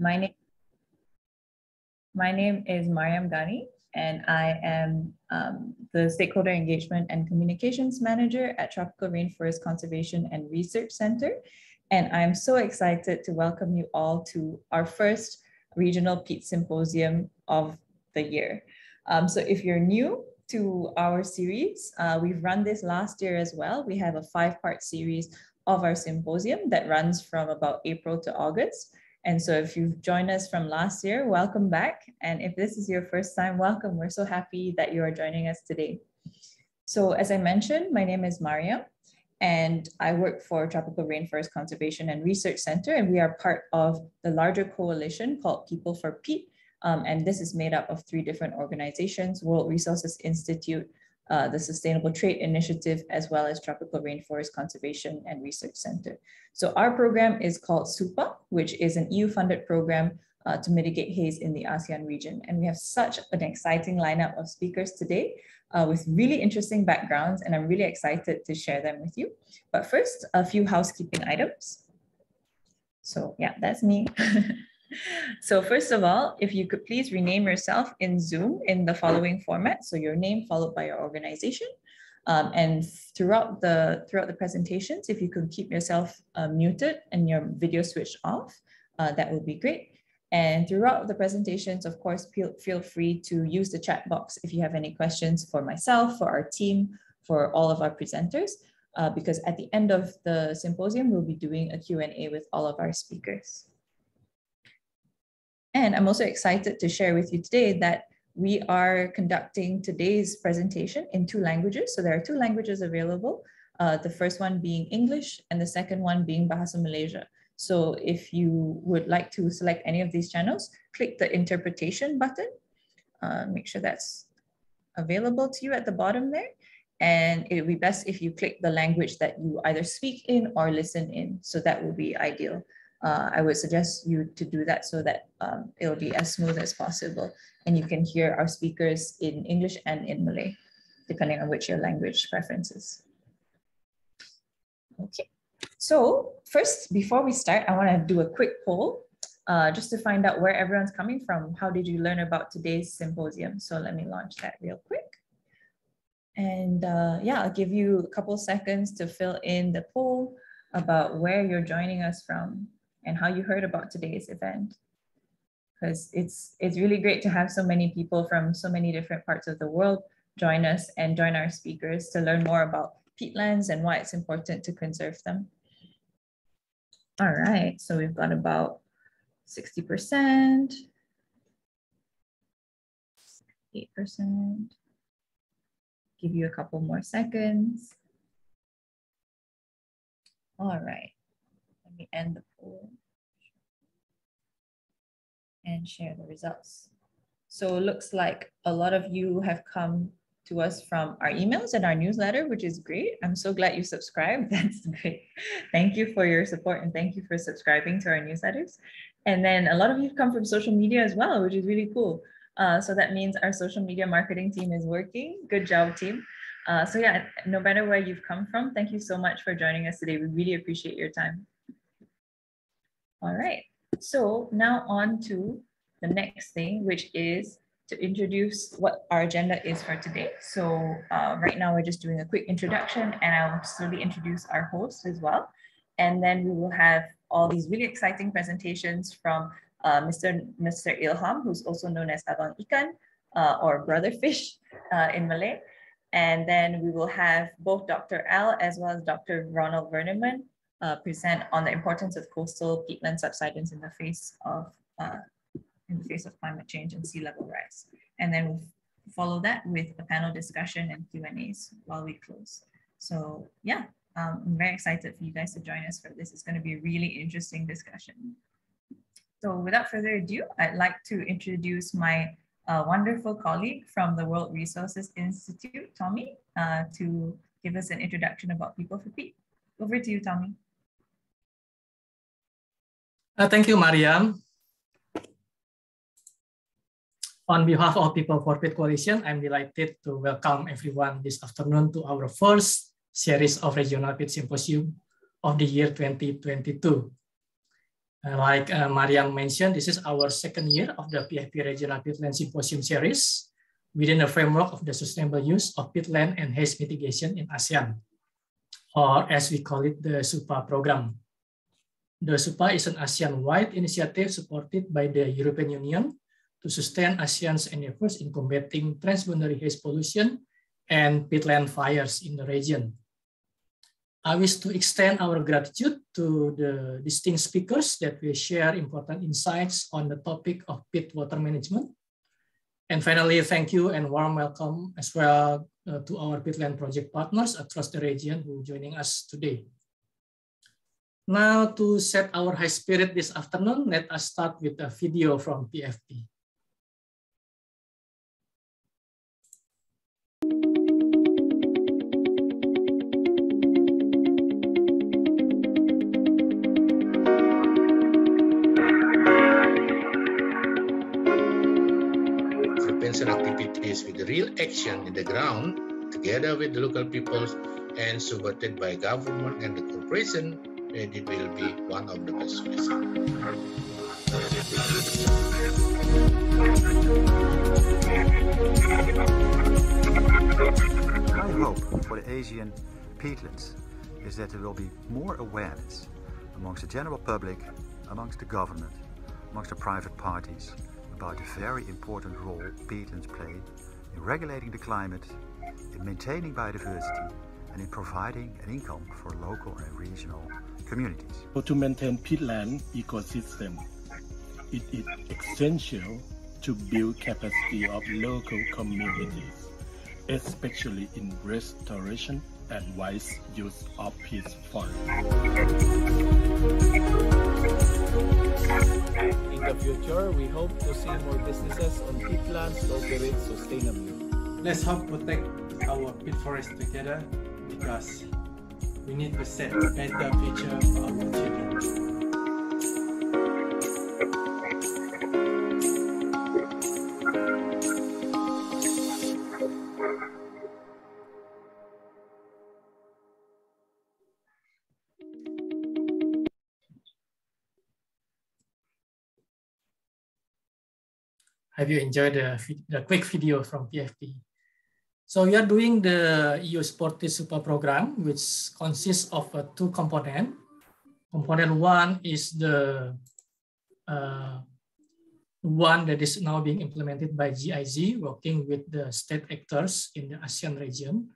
My name, my name is Mariam Ghani, and I am um, the Stakeholder Engagement and Communications Manager at Tropical Rainforest Conservation and Research Center. And I'm so excited to welcome you all to our first Regional Peat Symposium of the year. Um, so if you're new to our series, uh, we've run this last year as well. We have a five-part series of our symposium that runs from about April to August. And so if you've joined us from last year, welcome back. And if this is your first time, welcome. We're so happy that you are joining us today. So as I mentioned, my name is Maria, and I work for Tropical Rainforest Conservation and Research Center, and we are part of the larger coalition called People for Peat. Um, and this is made up of three different organizations, World Resources Institute, uh, the Sustainable Trade Initiative, as well as Tropical Rainforest Conservation and Research Center. So our program is called SUPA, which is an EU-funded program uh, to mitigate haze in the ASEAN region. And we have such an exciting lineup of speakers today uh, with really interesting backgrounds, and I'm really excited to share them with you. But first, a few housekeeping items. So yeah, that's me. so first of all, if you could please rename yourself in Zoom in the following format. So your name followed by your organization. Um, and throughout the throughout the presentations, if you could keep yourself uh, muted and your video switched off, uh, that would be great. And throughout the presentations, of course, feel, feel free to use the chat box if you have any questions for myself, for our team, for all of our presenters, uh, because at the end of the symposium, we'll be doing a Q&A with all of our speakers. And I'm also excited to share with you today that we are conducting today's presentation in two languages. So there are two languages available, uh, the first one being English and the second one being Bahasa Malaysia. So if you would like to select any of these channels, click the interpretation button. Uh, make sure that's available to you at the bottom there. And it would be best if you click the language that you either speak in or listen in. So that would be ideal uh, I would suggest you to do that so that um, it'll be as smooth as possible. And you can hear our speakers in English and in Malay, depending on which your language preferences. Okay, so first, before we start, I wanna do a quick poll uh, just to find out where everyone's coming from. How did you learn about today's symposium? So let me launch that real quick. And uh, yeah, I'll give you a couple seconds to fill in the poll about where you're joining us from and how you heard about today's event. Because it's, it's really great to have so many people from so many different parts of the world join us and join our speakers to learn more about peatlands and why it's important to conserve them. All right, so we've got about 60%, 8%. Give you a couple more seconds. All right me end the poll and share the results. So it looks like a lot of you have come to us from our emails and our newsletter, which is great. I'm so glad you subscribed. That's great. Thank you for your support and thank you for subscribing to our newsletters. And then a lot of you come from social media as well, which is really cool. Uh, so that means our social media marketing team is working. Good job, team. Uh, so yeah, no matter where you've come from, thank you so much for joining us today. We really appreciate your time. All right, so now on to the next thing, which is to introduce what our agenda is for today. So uh, right now we're just doing a quick introduction and I'll slowly introduce our host as well. And then we will have all these really exciting presentations from uh, Mr. Mr. Ilham, who's also known as Abang Ikan uh, or Brother Fish uh, in Malay. And then we will have both Dr. Al as well as Dr. Ronald Vernimmen uh, present on the importance of coastal peatland subsidence in the face of uh, in the face of climate change and sea level rise. And then we'll follow that with a panel discussion and Q&As while we close. So yeah, um, I'm very excited for you guys to join us for this. It's gonna be a really interesting discussion. So without further ado, I'd like to introduce my uh, wonderful colleague from the World Resources Institute, Tommy, uh, to give us an introduction about People for Peat. Over to you, Tommy. Uh, thank you, Mariam. On behalf of People for Peat Coalition, I'm delighted to welcome everyone this afternoon to our first series of Regional Peat Symposium of the year 2022. Uh, like uh, Mariam mentioned, this is our second year of the PFP Regional Peatland Symposium series within the framework of the sustainable use of peatland and haze mitigation in ASEAN, or as we call it, the SUPA program. The SUPA is an ASEAN-wide initiative supported by the European Union to sustain ASEAN's endeavors in combating transboundary haze pollution and peatland fires in the region. I wish to extend our gratitude to the distinct speakers that will share important insights on the topic of peat water management. And finally, thank you and warm welcome as well uh, to our peatland project partners across the region who are joining us today. Now to set our high spirit this afternoon, let us start with a video from PFP. activities with real action in the ground, together with the local peoples and supported by government and the corporation, and it will be one of the best solutions. My hope for the Asian peatlands is that there will be more awareness amongst the general public, amongst the government, amongst the private parties, about the very important role peatlands play in regulating the climate, in maintaining biodiversity, and in providing an income for local and regional communities. So to maintain peatland ecosystem, it is essential to build capacity of local communities, especially in restoration and wise use of peat forest. In the future, we hope to see more businesses on peatlands to operate sustainably. Let's help protect our peat forest together because we need to set a better future for our children. Have you enjoyed the, the quick video from PFP? So we are doing the EU Sporty Super program, which consists of uh, two components. Component one is the uh, one that is now being implemented by GIZ, working with the state actors in the ASEAN region,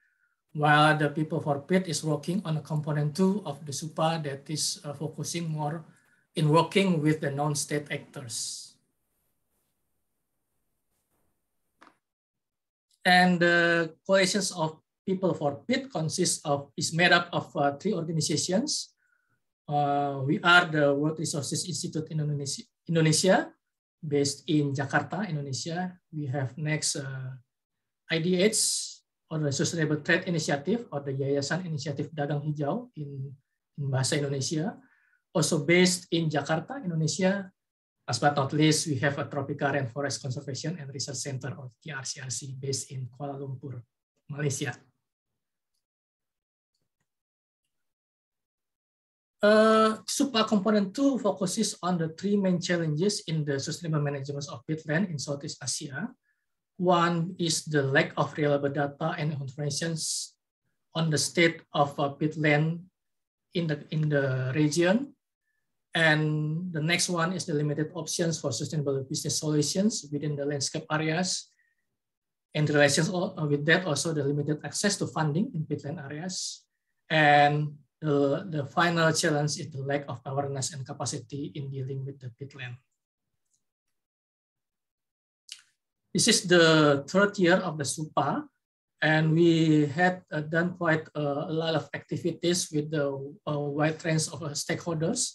while the People for Peat is working on a component two of the SUPA that is uh, focusing more in working with the non-state actors. And the coalitions of people for peat consists of is made up of uh, three organizations. Uh, we are the World Resources Institute in Indonesia, Indonesia, based in Jakarta, Indonesia. We have next uh, IDH or the Sustainable Trade Initiative or the Yayasan Inisiatif Dagang Hijau in, in bahasa Indonesia. Also based in Jakarta, Indonesia, Last but not least, we have a Tropical Rainforest Conservation and Research Center or TRCRC based in Kuala Lumpur, Malaysia. Uh, SUPA component two focuses on the three main challenges in the sustainable management of peatland in Southeast Asia. One is the lack of reliable data and information on the state of uh, peatland in the, in the region. And the next one is the limited options for sustainable business solutions within the landscape areas. In relation uh, with that, also the limited access to funding in peatland areas. And the, the final challenge is the lack of awareness and capacity in dealing with the peatland. This is the third year of the SUPA, and we had uh, done quite uh, a lot of activities with the uh, wide range of uh, stakeholders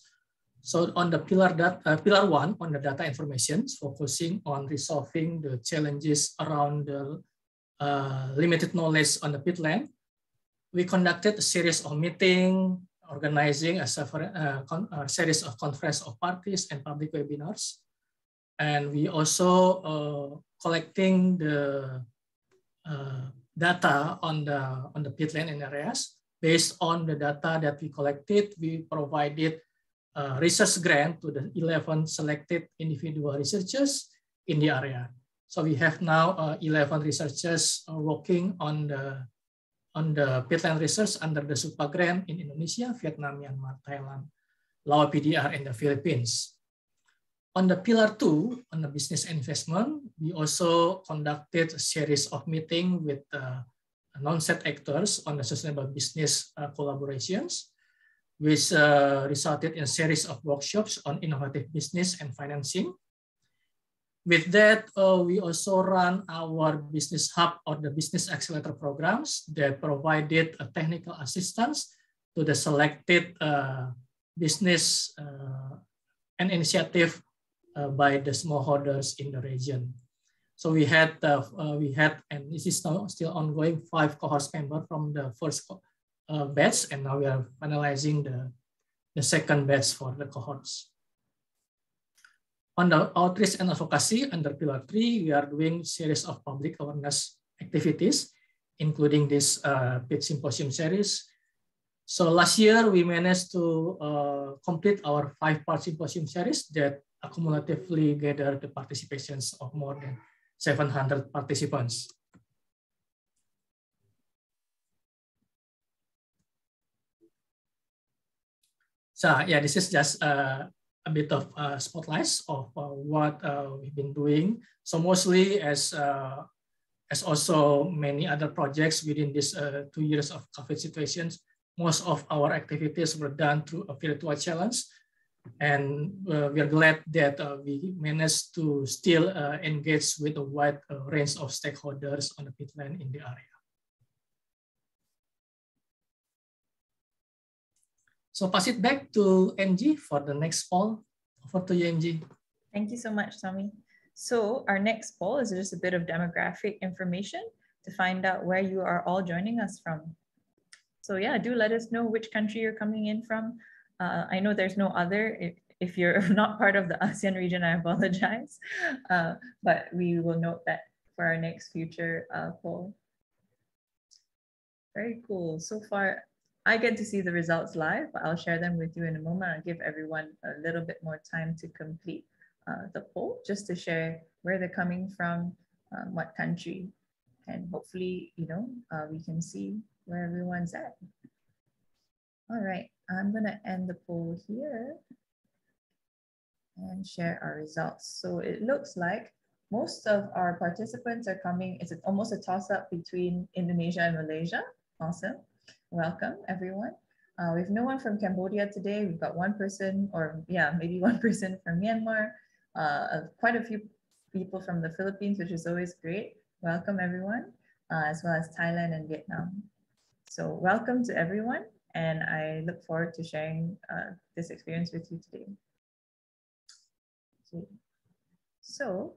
so on the pillar that uh, pillar one on the data information, focusing on resolving the challenges around the uh, limited knowledge on the peatland. We conducted a series of meeting, organizing a, separate, uh, a series of conference of parties and public webinars. And we also uh, collecting the uh, data on the on the peatland in areas. Based on the data that we collected, we provided uh, research grant to the 11 selected individual researchers in the area. So we have now uh, 11 researchers uh, working on the on the peatland research under the SUPA grant in Indonesia, Vietnam, Myanmar, Thailand, Laos PDR, and the Philippines. On the pillar two, on the business investment, we also conducted a series of meetings with uh, non-state actors on the sustainable business uh, collaborations, which uh, resulted in a series of workshops on innovative business and financing. With that, uh, we also run our business hub or the business accelerator programs that provided a technical assistance to the selected uh, business uh, and initiative uh, by the smallholders in the region. So we had uh, we had and this is still ongoing five cohorts member from the first uh, batch, and now we are finalizing the the second batch for the cohorts. On the outreach and advocacy under pillar three, we are doing series of public awareness activities, including this uh, symposium series. So last year we managed to uh, complete our five-part symposium series that accumulatively gathered the participations of more than 700 participants. So yeah, this is just uh, a bit of uh, spotlights of uh, what uh, we've been doing. So mostly as uh, as also many other projects within this uh, two years of COVID situations, most of our activities were done through a virtual challenge and uh, we are glad that uh, we managed to still uh, engage with a wide uh, range of stakeholders on the peatland in the area. So pass it back to MG for the next poll. Over to you, NG. Thank you so much, Tommy. So our next poll is just a bit of demographic information to find out where you are all joining us from. So yeah, do let us know which country you're coming in from, uh, I know there's no other. If, if you're not part of the ASEAN region, I apologize. Uh, but we will note that for our next future uh, poll. Very cool. So far, I get to see the results live, but I'll share them with you in a moment. I'll give everyone a little bit more time to complete uh, the poll, just to share where they're coming from, um, what country, and hopefully, you know, uh, we can see where everyone's at. All right. I'm going to end the poll here and share our results. So it looks like most of our participants are coming, it's almost a toss up between Indonesia and Malaysia. Awesome. Welcome, everyone. Uh, we have no one from Cambodia today. We've got one person, or yeah, maybe one person from Myanmar, uh, quite a few people from the Philippines, which is always great. Welcome, everyone, uh, as well as Thailand and Vietnam. So welcome to everyone and I look forward to sharing uh, this experience with you today. Okay. So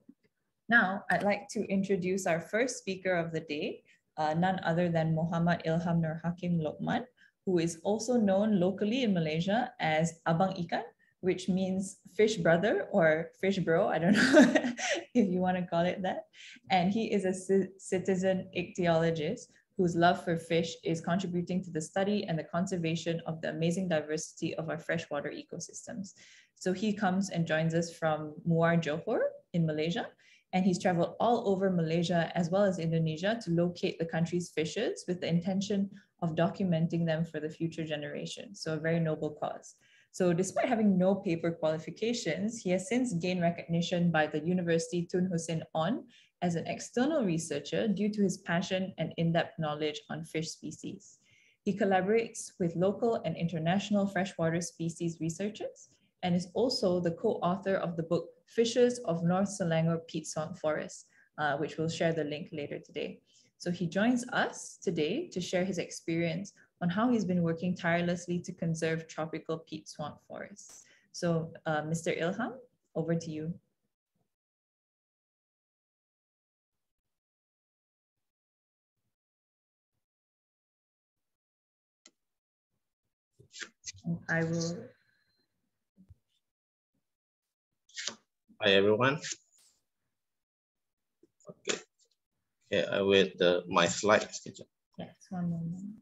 now I'd like to introduce our first speaker of the day, uh, none other than Muhammad Ilham Norhakim Lokman, who is also known locally in Malaysia as Abang Ikan, which means fish brother or fish bro. I don't know if you want to call it that. And he is a citizen ichthyologist whose love for fish is contributing to the study and the conservation of the amazing diversity of our freshwater ecosystems. So he comes and joins us from Muar Johor in Malaysia, and he's traveled all over Malaysia as well as Indonesia to locate the country's fishes with the intention of documenting them for the future generation. So a very noble cause. So despite having no paper qualifications, he has since gained recognition by the University Tun Hussein Onn as an external researcher due to his passion and in-depth knowledge on fish species. He collaborates with local and international freshwater species researchers and is also the co-author of the book Fishes of North Selangor Peat Swamp Forest, uh, which we'll share the link later today. So he joins us today to share his experience on how he's been working tirelessly to conserve tropical peat swamp forests. So uh, Mr. Ilham, over to you. I will. Hi everyone. Okay. Okay, I wait the my slide schedule. Yes, one moment.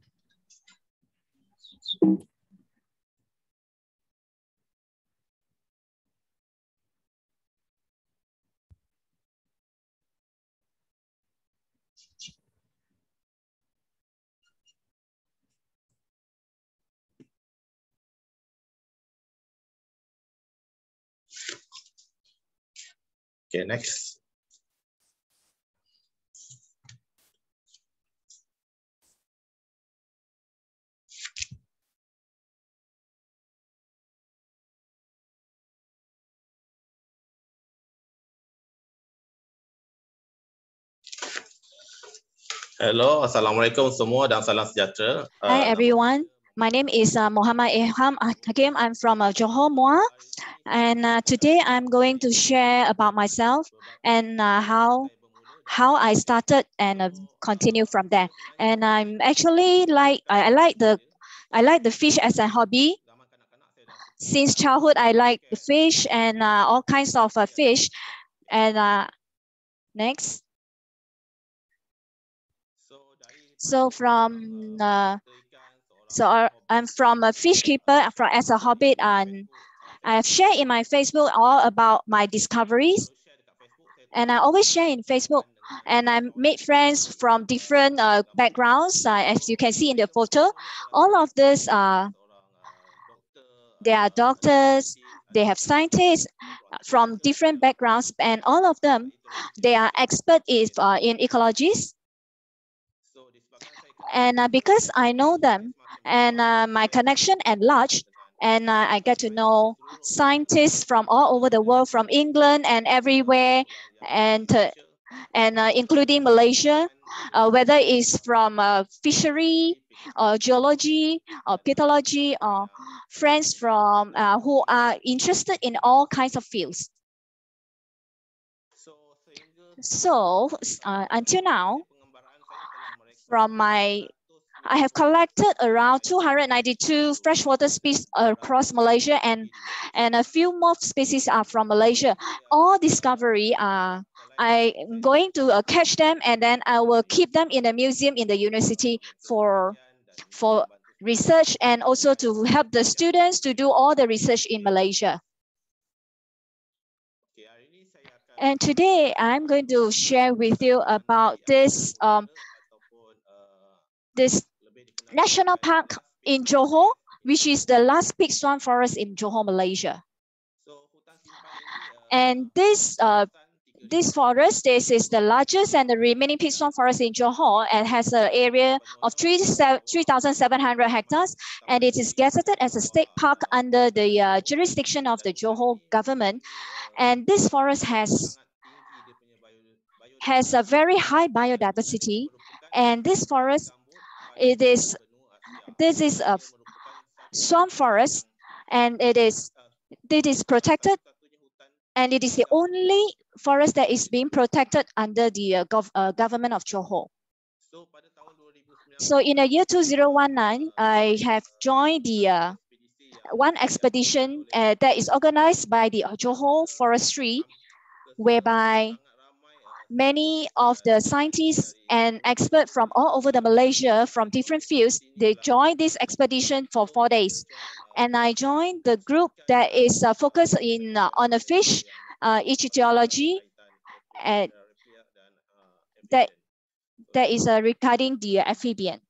Okay, next. Hello, Assalamualaikum semua dan salam sejahtera. Hi Uh, everyone, my name is uh, Muhammad Ilham Hakim. I'm from uh, Johor Muar, and uh, today I'm going to share about myself and uh, how how I started and uh, continue from there. And I'm actually like I, I like the I like the fish as a hobby. Since childhood, I like the fish and uh, all kinds of uh, fish. And uh, next. So from uh, so uh, I'm from a fish keeper from as a hobby and I've shared in my Facebook all about my discoveries. And I always share in Facebook and I made friends from different uh, backgrounds. Uh, as you can see in the photo, all of this uh, they are doctors, they have scientists from different backgrounds and all of them, they are expert if, uh, in ecologies and uh, because I know them and uh, my connection enlarged, and uh, I get to know scientists from all over the world, from England and everywhere, and uh, and uh, including Malaysia, uh, whether it's from fishery or geology or pithology or friends from who are interested in all kinds of fields. So until now, from my I have collected around 292 freshwater species across Malaysia and, and a few more species are from Malaysia. All discovery, uh, I'm going to uh, catch them and then I will keep them in a museum in the university for, for research and also to help the students to do all the research in Malaysia. And today I'm going to share with you about this um, this national park in Johor, which is the last big swamp forest in Johor, Malaysia. And this uh, this forest, this is the largest and the remaining peat swamp forest in Johor and has an area of 3,700 hectares. And it is gazetted as a state park under the uh, jurisdiction of the Johor government. And this forest has, has a very high biodiversity. And this forest it is this is a swamp forest and it is it is protected and it is the only forest that is being protected under the uh, gov uh, government of Johor. So in the year 2019, I have joined the uh, one expedition uh, that is organized by the Johor Forestry, whereby many of the scientists and experts from all over the Malaysia from different fields, they joined this expedition for four days. And I joined the group that is uh, focused in uh, on the fish, uh, ichthyology, and that, that is uh, regarding the amphibian.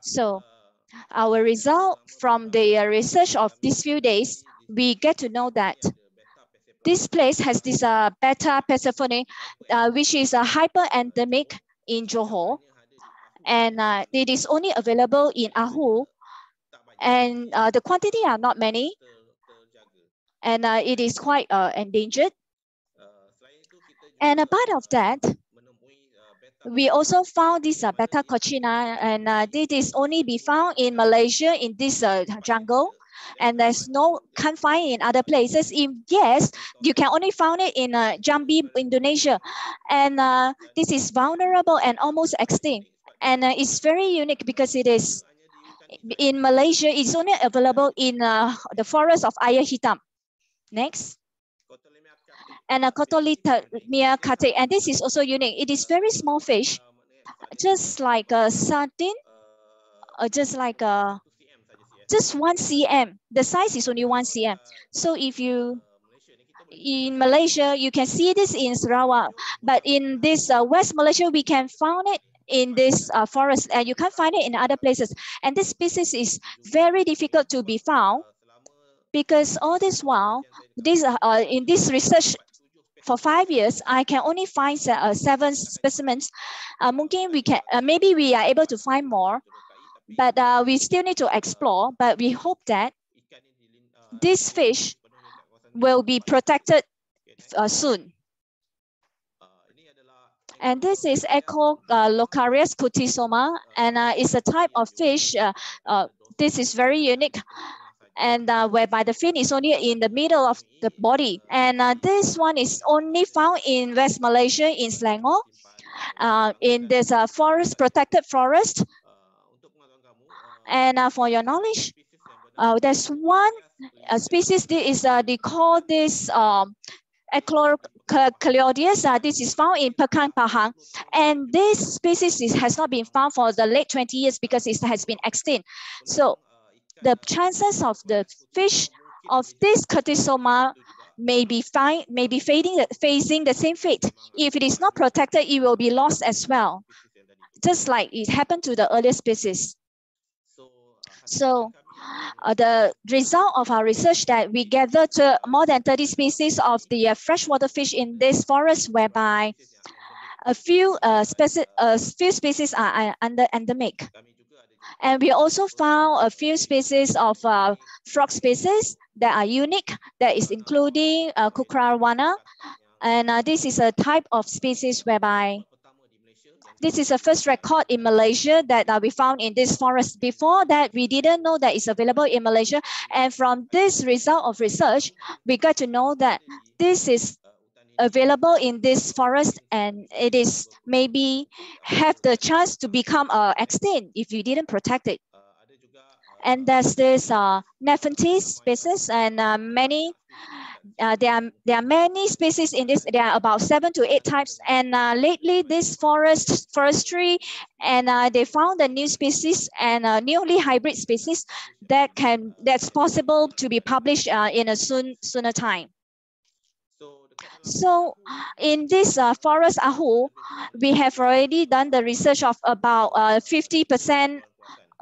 So our result from the uh, research of these few days, we get to know that this place has this uh, Betta persephone, uh, which is a hyper endemic in Johor. And uh, it is only available in Ahu. And uh, the quantity are not many. And uh, it is quite uh, endangered. And a part of that, we also found this uh, betta coccina, and uh, this is only be found in Malaysia in this uh, jungle and there's no can't find in other places. If yes, you can only find it in uh, Jambi, Indonesia, and uh, this is vulnerable and almost extinct. And uh, it's very unique because it is in Malaysia. It's only available in uh, the forest of Ayah Hitam. Next. And a Cotyledemia cate, and this is also unique. It is very small fish, just like a sardine, or just like a just one cm. The size is only one cm. So if you in Malaysia, you can see this in Sarawak, but in this uh, West Malaysia, we can find it in this uh, forest and you can't find it in other places. And this species is very difficult to be found because all this while, this uh, in this research for five years, I can only find uh, seven specimens. Uh, mungkin we can, uh, maybe we are able to find more, but uh, we still need to explore. But we hope that this fish will be protected uh, soon. And this is Echo uh, curtisoma, and uh, it's a type of fish. Uh, uh, this is very unique, and uh, whereby the fin is only in the middle of the body. And uh, this one is only found in West Malaysia in Selangor, in this forest protected forest. And uh, for your knowledge, uh, there's one uh, species. This is uh, they call this um. Uh, this is found in Pekan Pahang, and this species is, has not been found for the late 20 years because it has been extinct. So the chances of the fish of this Curtisoma may be fine, may be fading, facing the same fate. If it is not protected, it will be lost as well, just like it happened to the earlier species. So uh, the result of our research that we gathered uh, more than 30 species of the uh, freshwater fish in this forest, whereby a few uh, speci a few species are under endemic. And we also found a few species of uh, frog species that are unique, that is including uh, Cocrawana. And uh, this is a type of species whereby this is the first record in Malaysia that uh, we found in this forest. Before that, we didn't know that it's available in Malaysia. And from this result of research, we got to know that this is available in this forest and it is maybe have the chance to become uh, extinct if you didn't protect it. And there's this uh, Nepenthes species and uh, many uh, there, are, there are many species in this. There are about seven to eight types. And uh, lately, this forest forestry, and uh, they found a new species and a newly hybrid species that can that's possible to be published uh, in a soon sooner time. So in this uh, forest ahu, we have already done the research of about 50% uh,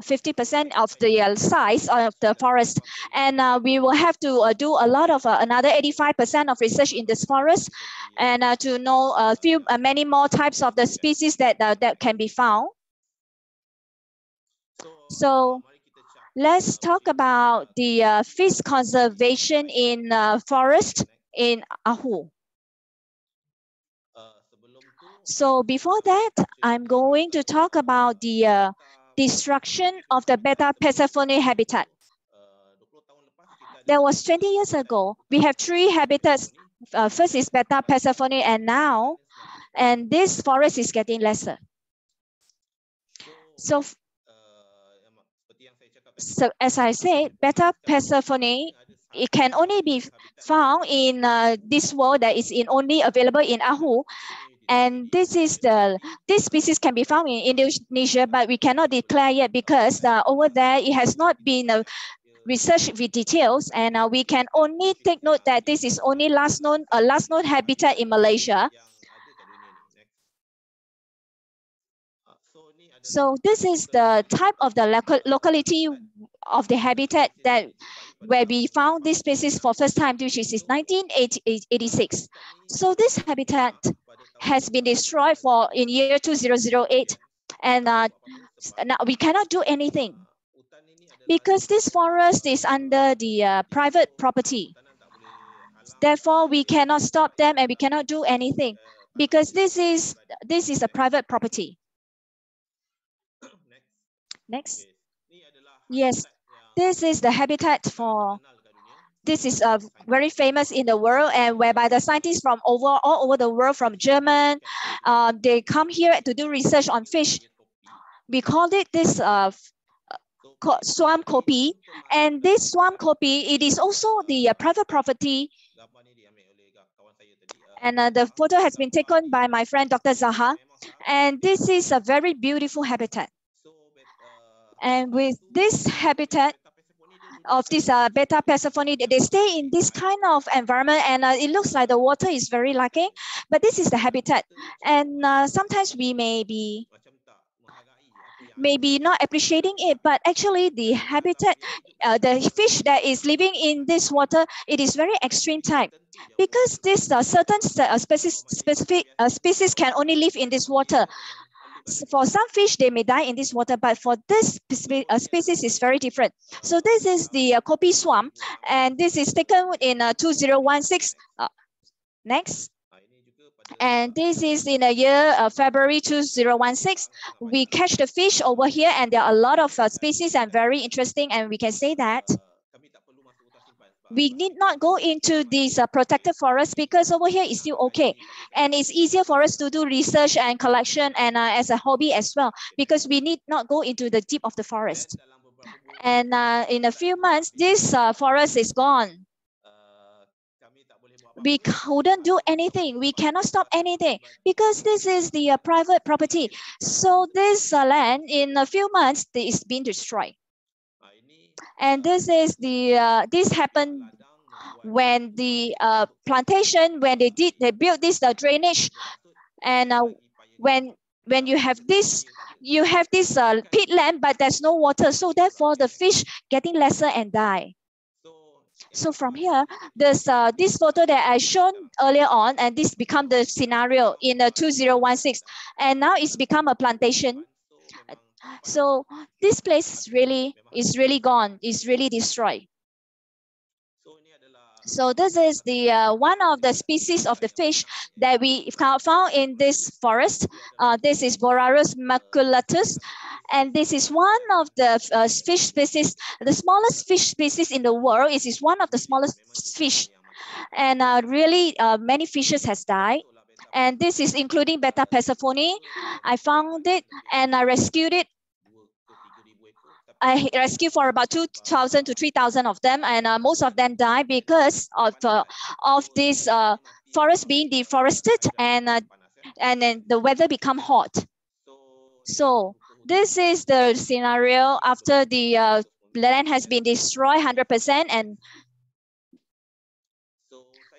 50% of the uh, size of the forest. And uh, we will have to uh, do a lot of uh, another 85% of research in this forest and uh, to know a few, uh, many more types of the species that, that can be found. So let's talk about the fish conservation in forest in Ahu. So before that, I'm going to talk about the destruction of the Betta persephone habitat. That was 20 years ago. We have three habitats. Uh, first is Betta persephone and now, and this forest is getting lesser. So, so as I said, Betta persephone, it can only be found in uh, this world that is in only available in Ahu. And this is the, this species can be found in Indonesia, but we cannot declare yet because uh, over there, it has not been uh, researched with details. And uh, we can only take note that this is only last known, uh, last known habitat in Malaysia. So this is the type of the local locality of the habitat that where we found this species for first time, which is 1986. So this habitat has been destroyed for in year 2008 and uh, now we cannot do anything because this forest is under the uh, private property. Therefore, we cannot stop them and we cannot do anything because this is this is a private property. Next. Yes, this is the habitat for this is uh, very famous in the world and whereby the scientists from over all over the world from German, uh, they come here to do research on fish. We called it this uh, swamp copy and this swamp copy, it is also the uh, private property. And uh, the photo has been taken by my friend Dr. Zaha. And this is a very beautiful habitat. And with this habitat, of this uh, Betta persephone, they stay in this kind of environment and uh, it looks like the water is very lacking, but this is the habitat. And uh, sometimes we may be, maybe not appreciating it, but actually the habitat, uh, the fish that is living in this water, it is very extreme type. Because this uh, certain uh, species, specific uh, species can only live in this water. For some fish, they may die in this water, but for this spe uh, species is very different. So this is the uh, Kopi swamp, and this is taken in uh, 2016. Uh, next. And this is in the year uh, February 2016. We catch the fish over here and there are a lot of uh, species and very interesting. And we can say that we need not go into these uh, protected forests because over here is still okay. And it's easier for us to do research and collection and uh, as a hobby as well, because we need not go into the deep of the forest. And uh, in a few months, this uh, forest is gone we couldn't do anything. We cannot stop anything because this is the uh, private property. So this uh, land in a few months is being destroyed. And this is the uh, this happened when the uh, plantation when they did they built this uh, drainage, and uh, when when you have this you have this uh, peat land but there's no water. So therefore the fish getting lesser and die. So from here, this uh, this photo that I shown earlier on, and this become the scenario in the 2016, and now it's become a plantation. So this place really is really gone, is really destroyed. So this is the uh, one of the species of the fish that we found in this forest. Uh, this is Boraras maculatus. And this is one of the uh, fish species, the smallest fish species in the world. It is one of the smallest fish. And uh, really uh, many fishes has died. And this is including Betta persephone. I found it and I rescued it I rescued for about 2,000 to 3,000 of them, and uh, most of them died because of uh, of this uh, forest being deforested and uh, and then the weather become hot. So this is the scenario after the uh, land has been destroyed 100% and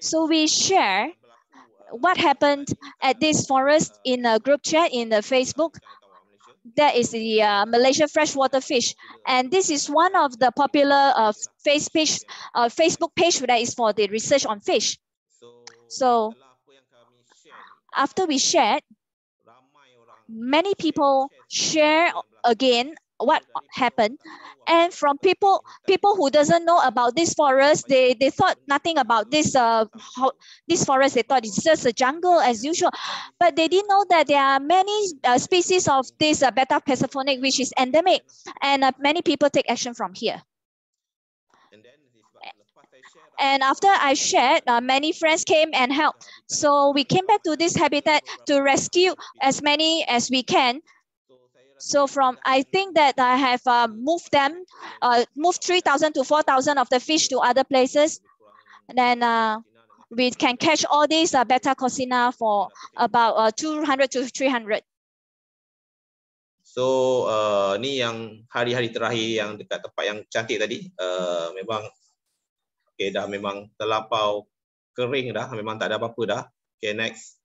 so we share what happened at this forest in a group chat in the Facebook that is the uh, Malaysia freshwater fish. And this is one of the popular uh, face page, uh, Facebook page that is for the research on fish. So after we shared, many people share again what happened. And from people people who doesn't know about this forest they they thought nothing about this uh how, this forest. They thought it's just a jungle as usual. But they didn't know that there are many uh, species of this uh, betta persephone which is endemic. And uh, many people take action from here. And after I shared, uh, many friends came and helped. So we came back to this habitat to rescue as many as we can so from, I think that I have uh, moved them, uh, moved 3,000 to 4,000 of the fish to other places. And then uh, we can catch all these uh, betta coccina for about uh, 200 to 300. So uh, ni yang hari-hari terakhir yang dekat tempat yang cantik tadi, uh, memang okay, dah memang terlapau kering dah, memang tak ada apa-apa dah. Okay, next.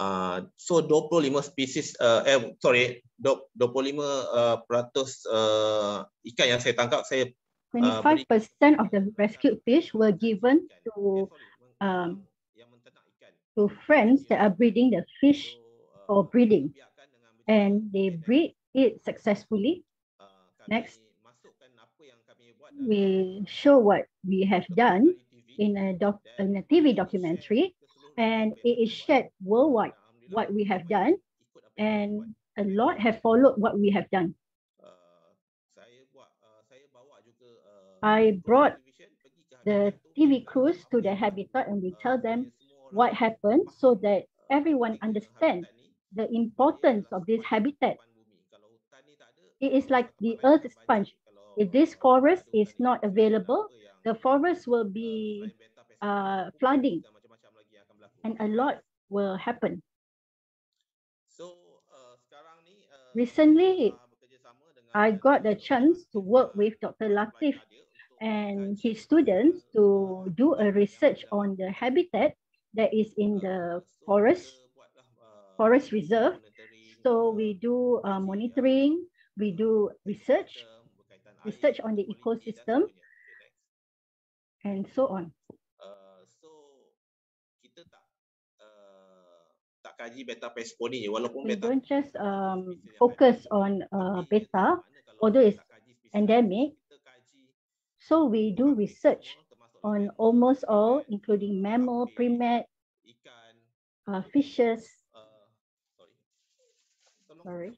Uh, so 25 spesies uh, eh sorry 25 uh, peratus uh, ikan yang saya tangkap saya 25% uh, of the rescued fish were given to um, to friends that are breeding the fish for breeding. and they breed it successfully. Next. we show what we have done in a doc in a TV documentary and it is shared worldwide what we have done and a lot have followed what we have done. I brought the TV crews to the habitat and we tell them what happened so that everyone understands the importance of this habitat. It is like the earth sponge. If this forest is not available, the forest will be uh, flooding and a lot will happen. Recently, I got the chance to work with Dr. Latif and his students to do a research on the habitat that is in the forest, forest reserve. So we do uh, monitoring, we do research, research on the ecosystem, and so on. Kaji beta pesco ni walaupun We beta don't just um, focus on uh, beta, although it's endemic. So we do research on almost all, including mammal, primate, uh, fishes. Sorry.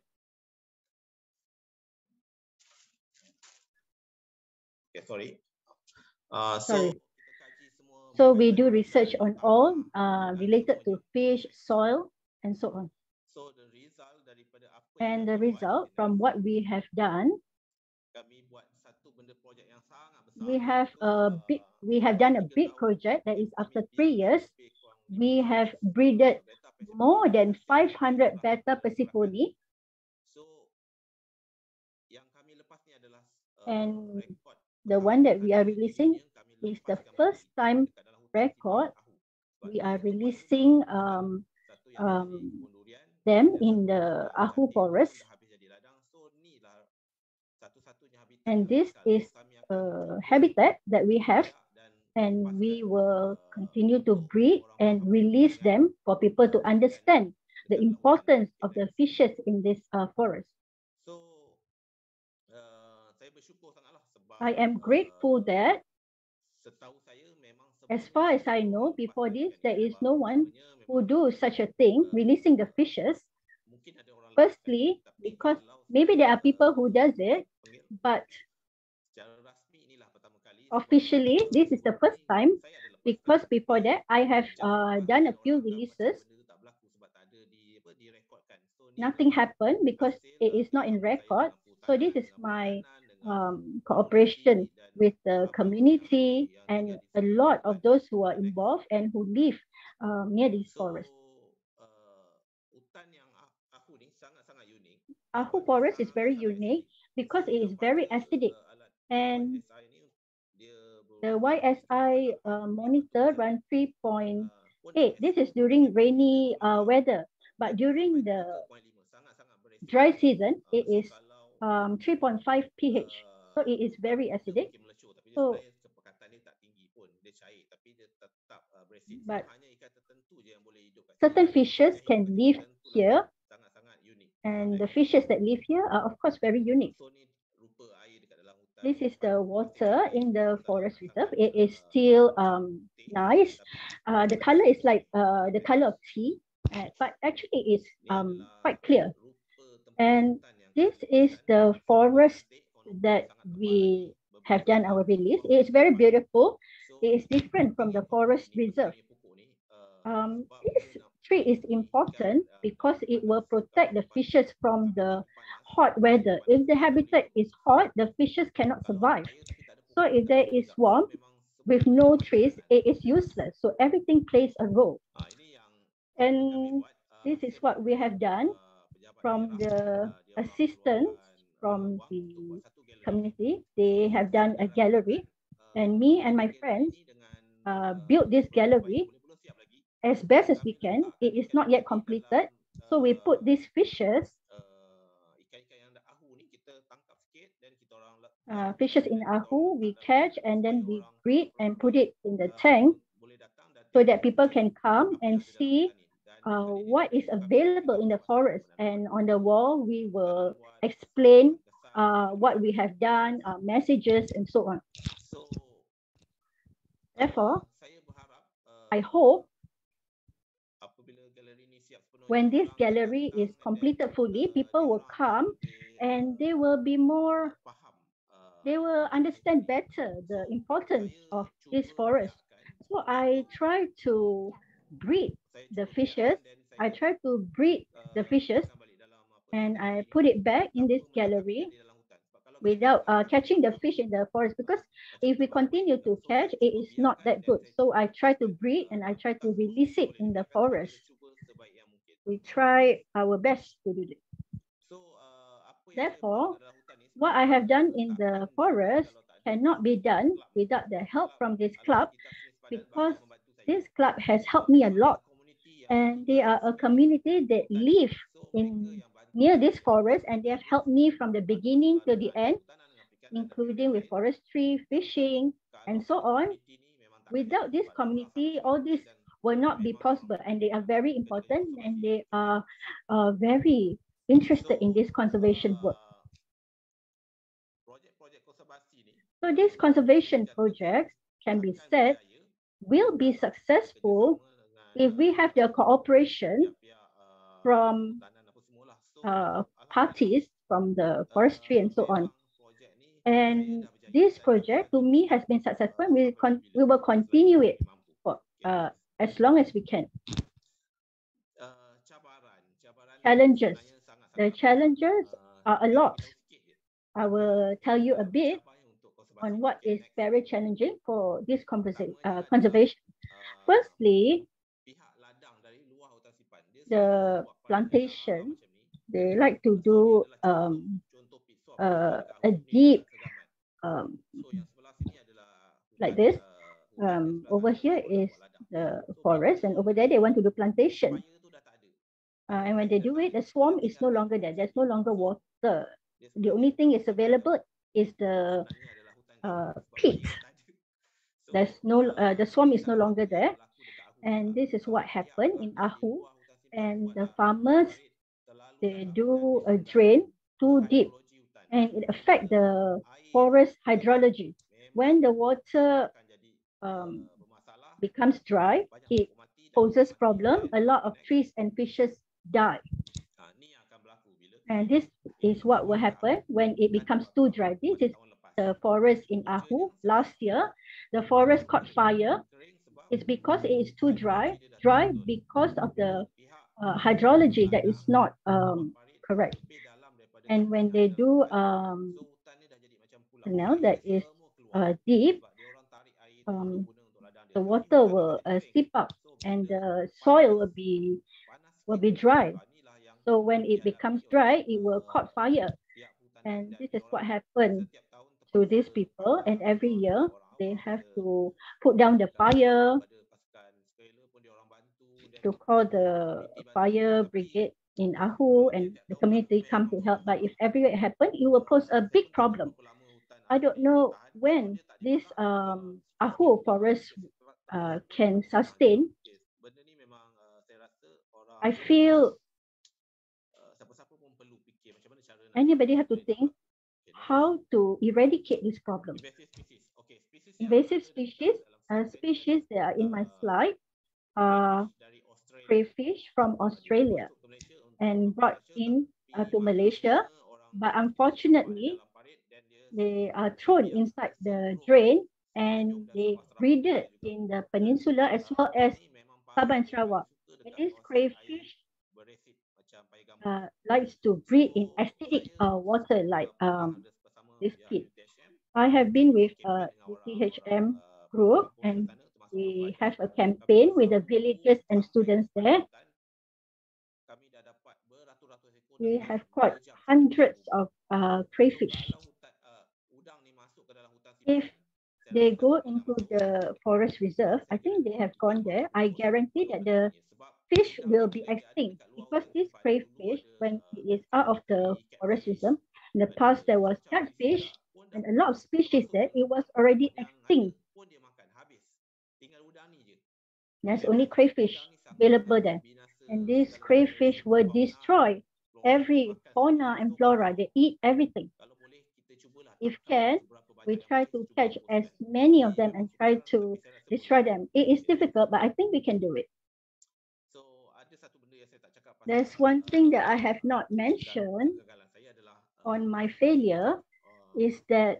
okay, sorry uh, so Sorry. So we do research on all uh, related to fish, soil, and so on. so the result daripada apa And the result from what we have done, kami buat satu benda projek yang sangat besar we have a big, we have done a big project that is after three years, we have breeded more than 500 beta Persephone so yang kami lepas ni adalah uh, and the one that we are releasing is the first time record we are releasing um, um, them in the Ahu forest. And this is a habitat that we have and we will continue to breed and release them for people to understand the importance of the fishes in this uh, forest. so uh, saya bersyukur sangatlah sebab I am grateful that setahu saya memang as far as I know, before this, there is no one who do such a thing, releasing the fishes. Firstly, because maybe there are people who does it, but officially, this is the first time because before that, I have uh, done a few releases. Nothing happened because it is not in record. So this is my um, cooperation with the community and a lot of those who are involved and who live um, near these forests. forest. uh, hutan yang Ah- aku ni sangat-sangat unik Ahu forest is very unique because it is very acidic and SI ni dia the YSI uh, monitor run 3.8. This is during rainy uh, weather, but during the dry season, it is um, 3.5 pH. So it is very acidic. So, but certain fishes can live here, and the fishes that live here are of course very unique. This is the water in the forest reserve. It is still um, nice. Uh, the color is like uh, the color of tea, uh, but actually it is um, quite clear. And this is the forest that we have done our release. It is very beautiful. It is different from the forest reserve. Um, this tree is important because it will protect the fishes from the hot weather. If the habitat is hot, the fishes cannot survive. So if there is warmth with no trees, it is useless. So everything plays a role. And this is what we have done from the assistance from the community. They have done a gallery and me and my friends uh, uh, built this gallery as best as we can. It is not yet completed. So we put these fishes, uh, uh fishes in Ahu, we catch and then we breed and put it in the tank so that people can come and see uh, what is available in the forest. And on the wall, we will explain uh, what we have done, uh, messages, and so on. Therefore, I hope when this gallery is completed fully, people will come and they will be more, they will understand better the importance of this forest. So I try to breed the fishes. I try to breed the fishes and I put it back in this gallery without uh, catching the fish in the forest because if we continue to catch, it is not that good. So I try to breed and I try to release it in the forest. We try our best to do this. Therefore, what I have done in the forest cannot be done without the help from this club because this club has helped me a lot and they are a community that live in near this forest and they have helped me from the beginning to the end, including with forestry, fishing, and so on. Without this community, all this will not be possible and they are very important and they are uh, very interested in this conservation work. So these conservation projects can be said will be successful if we have the cooperation from uh, parties from the forestry and so on. And this project to me has been successful. We, con we will continue it for, uh, as long as we can. Challenges. The challenges are a lot. I will tell you a bit on what is very challenging for this uh, conservation. Firstly, the plantation, they like to do um, uh, a deep, um, like this. Um, over here is the forest, and over there they want to do plantation. Uh, and when they do it, the swamp is no longer there. There's no longer water. The only thing is available is the uh, pit. There's no, uh, the swamp is no longer there. And this is what happened in Ahu. And the farmers, they do a drain too deep and it affect the forest hydrology. When the water um, becomes dry, it poses problem. A lot of trees and fishes die. And this is what will happen when it becomes too dry. This is the forest in Ahu last year. The forest caught fire. It's because it is too dry. Dry because of the uh, hydrology that is not um, correct. And when they do um, canal that is uh, deep, um, the water will uh, seep up and the soil will be will be dry. So when it becomes dry, it will caught fire. And this is what happened to these people. And every year, they have to put down the fire, to call the fire brigade in Ahu and the community come to help. But if every year it happen, it will pose a big problem. I don't know when this um, Ahu forest uh, can sustain. I feel anybody have to think how to eradicate this problem. Invasive species, uh, species that are in my slide, are crayfish from Australia and brought in uh, to Malaysia. But unfortunately, they are thrown inside the drain and they breeded in the peninsula as well as Sabah and Sarawak. This crayfish uh, likes to breed in acidic uh, water like um, this pit. I have been with uh, the THM group and we have a campaign with the villagers and students there. We have caught hundreds of uh, crayfish. If they go into the forest reserve, I think they have gone there. I guarantee that the fish will be extinct because this crayfish, when it is out of the forest system, in the past there was catfish and a lot of species there, it was already extinct. There's only crayfish available there. And these crayfish will destroy every fauna and flora. They eat everything. If can, we try to catch as many of them and try to destroy them. It is difficult, but I think we can do it. There's one thing that I have not mentioned on my failure is that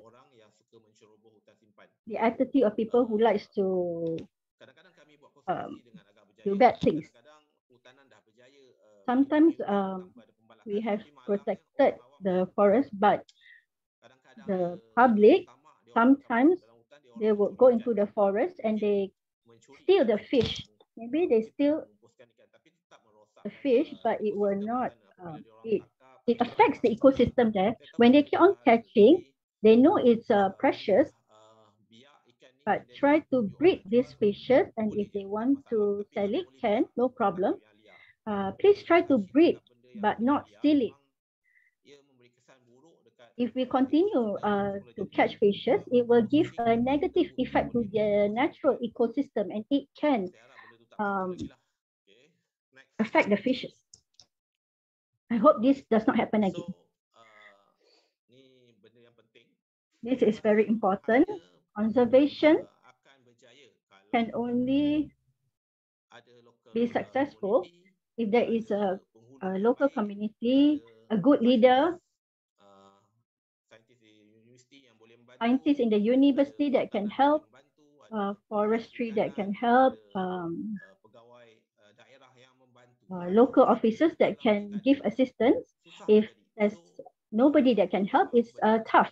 the attitude of people who likes to um, do bad things. Sometimes um, we have protected the forest, but the public sometimes they will go into the forest and they steal the fish. Maybe they steal the fish, but it will not. Um, it it affects the ecosystem there. When they keep on catching, they know it's uh, precious, but try to breed these fishes. And if they want to sell it, can no problem. Uh, please try to breed, but not steal it if we continue uh, to catch fishes, it will give a negative effect to the natural ecosystem and it can um, affect the fishes. I hope this does not happen again. This is very important. Conservation can only be successful if there is a, a local community, a good leader, scientists in the university that can help, uh, forestry that can help, um, uh, local officers that can give assistance. If there's nobody that can help, it's uh, tough.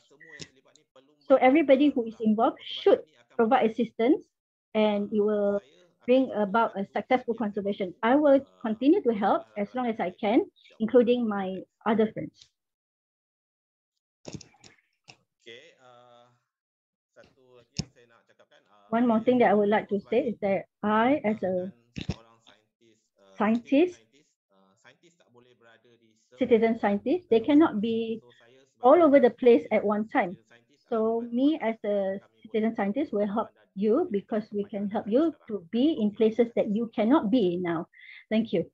So everybody who is involved should provide assistance and it will bring about a successful conservation. I will continue to help as long as I can, including my other friends. One more thing that I would like to say is that I, as a scientist, citizen scientists, they cannot be all over the place at one time. So me as a citizen scientist will help you because we can help you to be in places that you cannot be now. Thank you.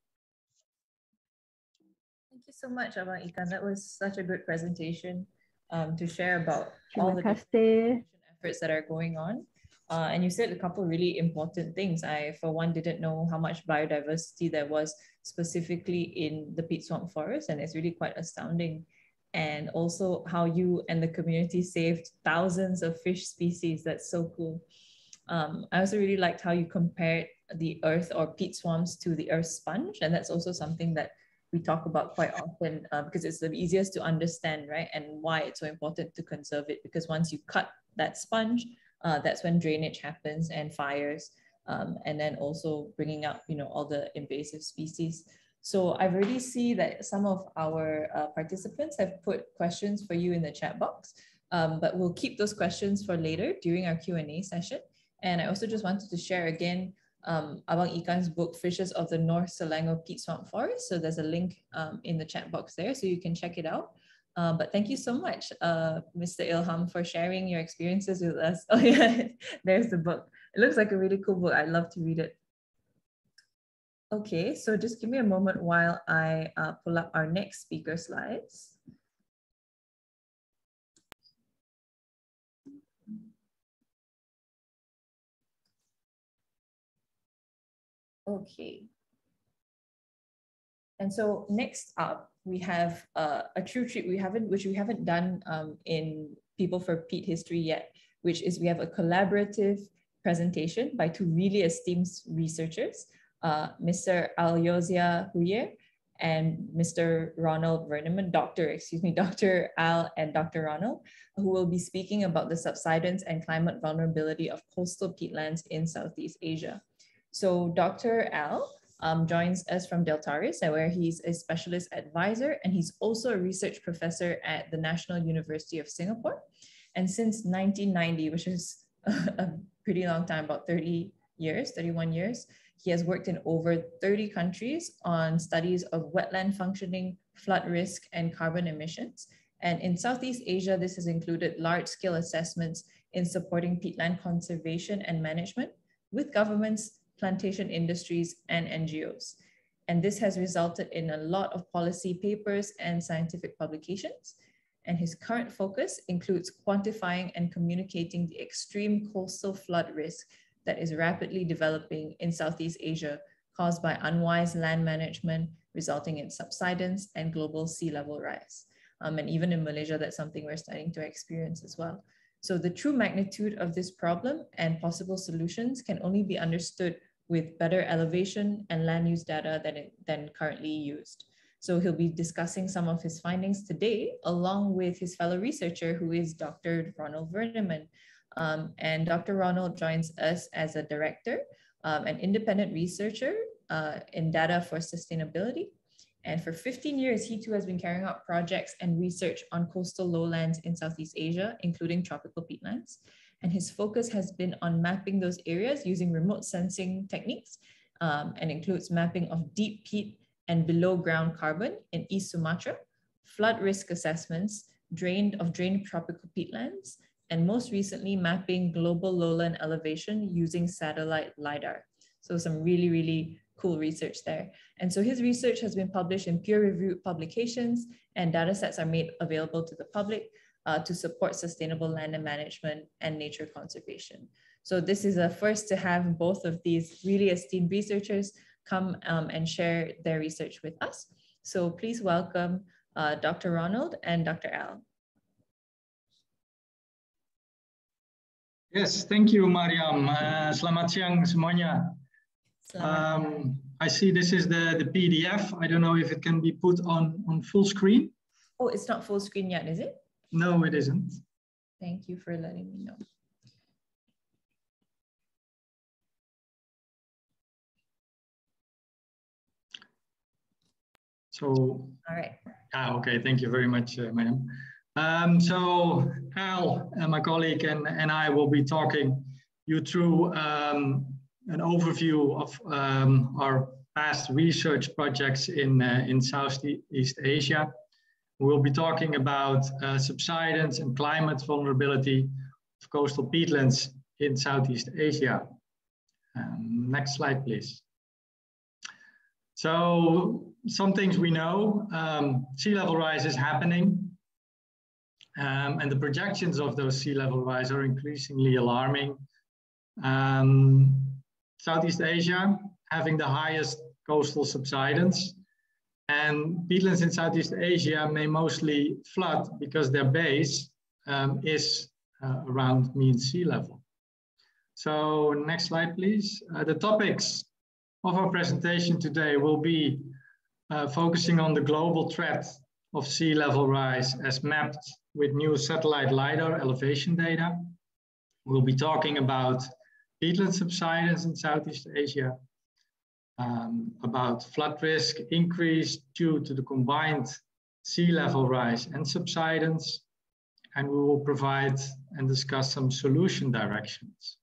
Thank you so much, Abang Ikan. That was such a good presentation um, to share about all the efforts that are going on. Uh, and you said a couple really important things. I, for one, didn't know how much biodiversity there was specifically in the peat swamp forest, and it's really quite astounding. And also how you and the community saved thousands of fish species. That's so cool. Um, I also really liked how you compared the earth or peat swamps to the earth sponge, and that's also something that we talk about quite often uh, because it's the easiest to understand, right? And why it's so important to conserve it because once you cut that sponge, uh, that's when drainage happens and fires, um, and then also bringing up, you know, all the invasive species. So I've already see that some of our uh, participants have put questions for you in the chat box, um, but we'll keep those questions for later during our Q&A session. And I also just wanted to share again um, Abang Ikan's book, Fishes of the North Selangor Peat Swamp Forest. So there's a link um, in the chat box there, so you can check it out. Uh, but thank you so much, uh, Mr. Ilham, for sharing your experiences with us. Oh yeah, there's the book. It looks like a really cool book. I'd love to read it. Okay, so just give me a moment while I uh, pull up our next speaker slides. Okay. And so next up, we have uh, a true treat we haven't, which we haven't done um, in People for Peat History yet, which is we have a collaborative presentation by two really esteemed researchers, uh, Mr. Aljosja Hooijer and Mr. Ronald Vernimmen, Dr. excuse me, Dr. Al and Dr. Ronald, who will be speaking about the subsidence and climate vulnerability of coastal peatlands in Southeast Asia. So Dr. Al um, joins us from Deltares, where he's a specialist advisor, and he's also a research professor at the National University of Singapore. And since 1990, which is a pretty long time, about 30 years, 31 years, he has worked in over 30 countries on studies of wetland functioning, flood risk, and carbon emissions. And in Southeast Asia, this has included large-scale assessments in supporting peatland conservation and management with governments, plantation industries, and NGOs. And this has resulted in a lot of policy papers and scientific publications. And his current focus includes quantifying and communicating the extreme coastal flood risk that is rapidly developing in Southeast Asia caused by unwise land management, resulting in subsidence and global sea level rise. Um, and even in Malaysia, that's something we're starting to experience as well. So the true magnitude of this problem and possible solutions can only be understood with better elevation and land use data than, it, than currently used. So he'll be discussing some of his findings today, along with his fellow researcher, who is Dr. Ronald Vernimmen. Um, and Dr. Ronald joins us as a director, um, an independent researcher uh, in data for sustainability. And for 15 years, he too has been carrying out projects and research on coastal lowlands in Southeast Asia, including tropical peatlands and his focus has been on mapping those areas using remote sensing techniques um, and includes mapping of deep peat and below ground carbon in East Sumatra, flood risk assessments, drained of drained tropical peatlands, and most recently mapping global lowland elevation using satellite LiDAR. So some really, really cool research there. And so his research has been published in peer-reviewed publications and data sets are made available to the public uh, to support sustainable land and management and nature conservation. So this is a first to have both of these really esteemed researchers come um, and share their research with us. So please welcome uh, Dr. Ronald and Dr. Al. Yes, thank you, Mariam. Uh, selamat siang semuanya. Um, I see this is the, the PDF. I don't know if it can be put on, on full screen. Oh, it's not full screen yet, is it? No, it isn't. Thank you for letting me know. So, all right. Ah, okay, thank you very much, uh, madam. Um, so Al, and my colleague, and, and I will be talking you through um, an overview of um, our past research projects in, uh, in Southeast Asia. We'll be talking about uh, subsidence and climate vulnerability of coastal peatlands in Southeast Asia. Um, next slide, please. So some things we know, um, sea level rise is happening. Um, and the projections of those sea level rise are increasingly alarming. Um, Southeast Asia having the highest coastal subsidence. And peatlands in Southeast Asia may mostly flood because their base um, is uh, around mean sea level. So next slide, please. Uh, the topics of our presentation today will be uh, focusing on the global threat of sea level rise as mapped with new satellite LiDAR elevation data. We'll be talking about peatland subsidence in Southeast Asia, um, about flood risk increase due to the combined sea level rise and subsidence, and we will provide and discuss some solution directions.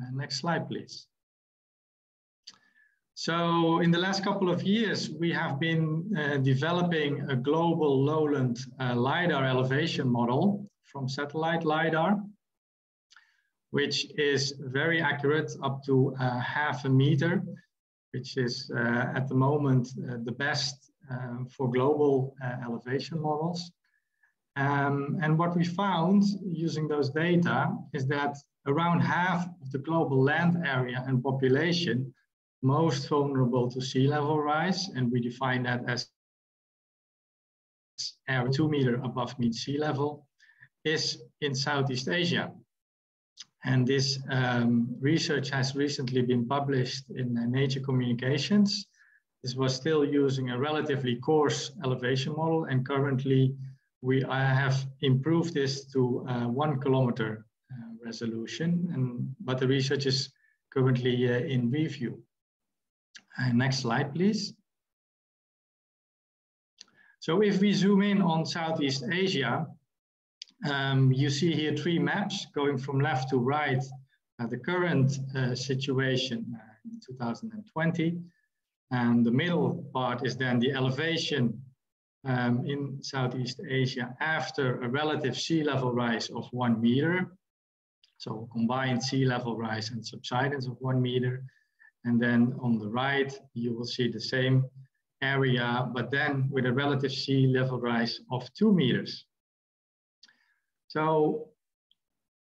Uh, next slide, please. So in the last couple of years, we have been uh, developing a global lowland uh, LiDAR elevation model from satellite LiDAR which is very accurate up to uh, half a meter, which is uh, at the moment uh, the best um, for global uh, elevation models. Um, and what we found using those data is that around half of the global land area and population most vulnerable to sea level rise, and we define that as two meter above mean sea level, is in Southeast Asia. And this um, research has recently been published in uh, Nature Communications. This was still using a relatively coarse elevation model, and currently we I have improved this to uh, one kilometer uh, resolution, and, but the research is currently uh, in review. Uh, next slide, please. So if we zoom in on Southeast Asia, um, you see here three maps going from left to right, uh, the current uh, situation uh, in 2020. And the middle part is then the elevation um, in Southeast Asia after a relative sea level rise of one meter. So combined sea level rise and subsidence of one meter. And then on the right, you will see the same area, but then with a relative sea level rise of two meters. So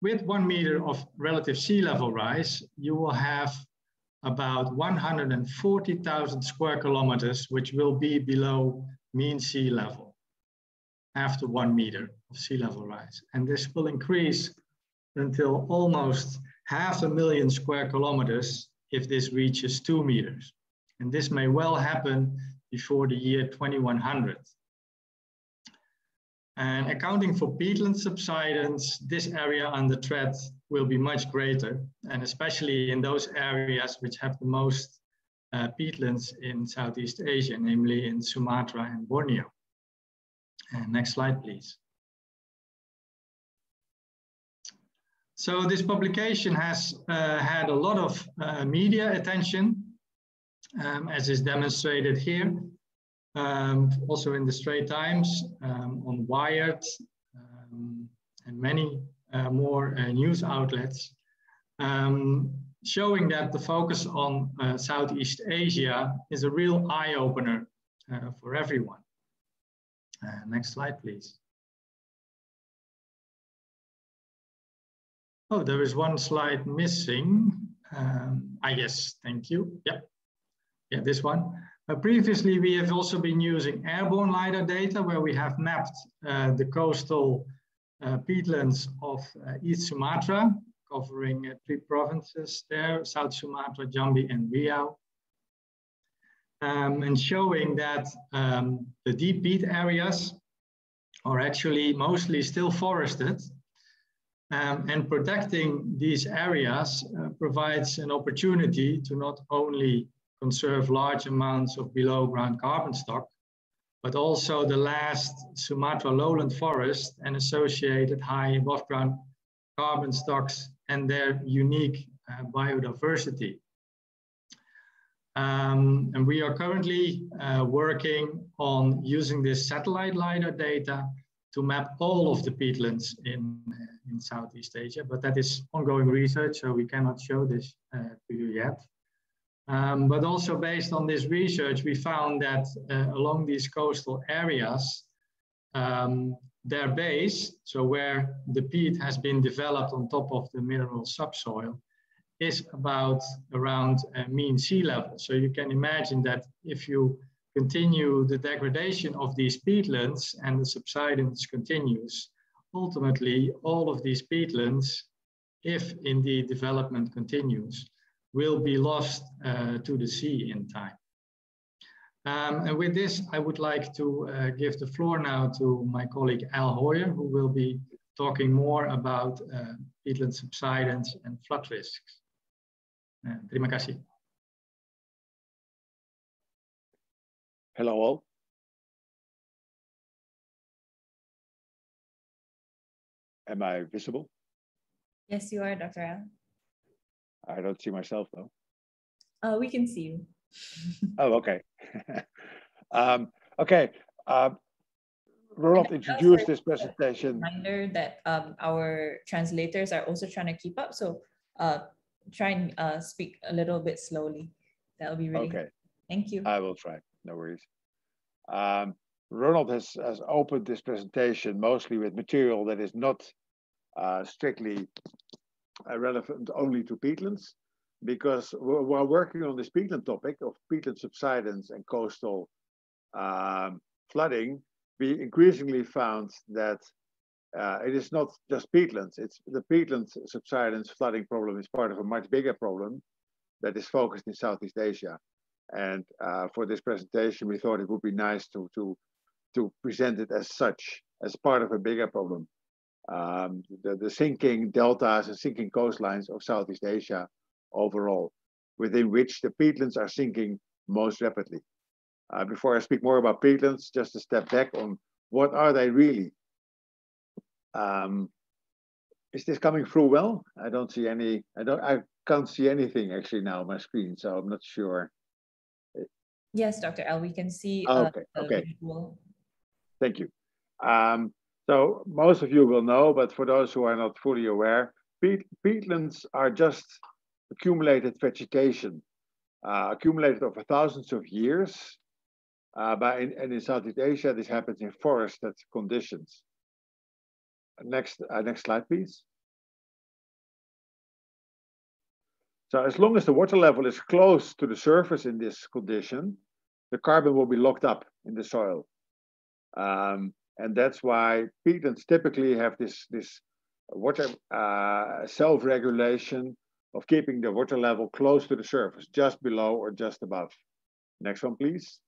with one meter of relative sea level rise, you will have about 140,000 square kilometers, which will be below mean sea level after one meter of sea level rise. And this will increase until almost half a million square kilometers if this reaches two meters. And this may well happen before the year 2100. And accounting for peatland subsidence, this area under threat will be much greater, and especially in those areas which have the most uh, peatlands in Southeast Asia, namely in Sumatra and Borneo. And next slide, please. So this publication has uh, had a lot of uh, media attention, um, as is demonstrated here. Um, also in the Strait Times, um, on Wired, um, and many uh, more uh, news outlets, um, showing that the focus on uh, Southeast Asia is a real eye-opener uh, for everyone. Uh, next slide, please. Oh, there is one slide missing. Um, I guess, thank you. Yep. Yeah, this one. Uh, previously, we have also been using airborne LiDAR data where we have mapped uh, the coastal uh, peatlands of uh, East Sumatra, covering uh, three provinces there, South Sumatra, Jambi, and Riau. Um, and showing that um, the deep peat areas are actually mostly still forested um, and protecting these areas uh, provides an opportunity to not only conserve large amounts of below ground carbon stock, but also the last Sumatra lowland forest and associated high above ground carbon stocks and their unique uh, biodiversity. Um, and we are currently uh, working on using this satellite LiDAR data to map all of the peatlands in, in Southeast Asia, but that is ongoing research, so we cannot show this uh, to you yet. Um, but also based on this research, we found that uh, along these coastal areas, um, their base, so where the peat has been developed on top of the mineral subsoil, is about around mean sea level. So you can imagine that if you continue the degradation of these peatlands and the subsidence continues, ultimately all of these peatlands, if indeed development continues, will be lost uh, to the sea in time. Um, and with this, I would like to uh, give the floor now to my colleague Al Hooijer, who will be talking more about uh, peatland subsidence and flood risks. Uh, terima kasih. Hello all. Am I visible? Yes, you are, Dr. Al. I don't see myself though. Uh, we can see you. oh, okay. um, okay. Um, Ronald introduced this presentation. Reminder that um, our translators are also trying to keep up. So uh, try and uh, speak a little bit slowly. That'll be really okay. Good. Thank you. I will try. No worries. Um, Ronald has, has opened this presentation mostly with material that is not uh, strictly relevant only to peatlands, because while working on this peatland topic of peatland subsidence and coastal um, flooding, we increasingly found that uh, it is not just peatlands. It's the peatland subsidence flooding problem is part of a much bigger problem that is focused in Southeast Asia. And uh, for this presentation, we thought it would be nice to to to present it as such, as part of a bigger problem um, the, the sinking deltas and sinking coastlines of Southeast Asia overall, within which the peatlands are sinking most rapidly. Uh, before I speak more about peatlands, just a step back on what are they really? Um, is this coming through well? I don't see any, I don't, I can't see anything actually now on my screen, so I'm not sure. Yes, Dr. Al, we can see. Uh, okay, okay. Visual. Thank you. Um, so most of you will know, but for those who are not fully aware, peat, peatlands are just accumulated vegetation, uh, accumulated over thousands of years. Uh, but in, and in Southeast Asia, this happens in forested conditions. Next, uh, next slide, please. So as long as the water level is close to the surface in this condition, the carbon will be locked up in the soil. Um, and that's why peatlands typically have this this water uh, self-regulation of keeping the water level close to the surface, just below or just above. Next one, please.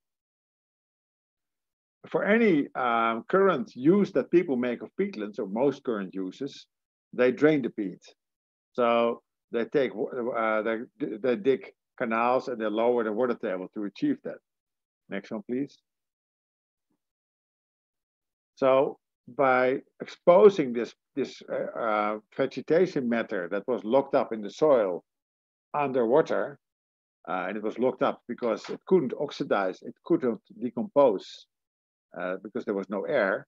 For any um, current use that people make of peatlands, or most current uses, they drain the peat. So they take uh, they, they dig canals and they lower the water table to achieve that. Next one, please. So by exposing this, this uh, uh, vegetation matter that was locked up in the soil underwater, uh, and it was locked up because it couldn't oxidize, it couldn't decompose uh, because there was no air.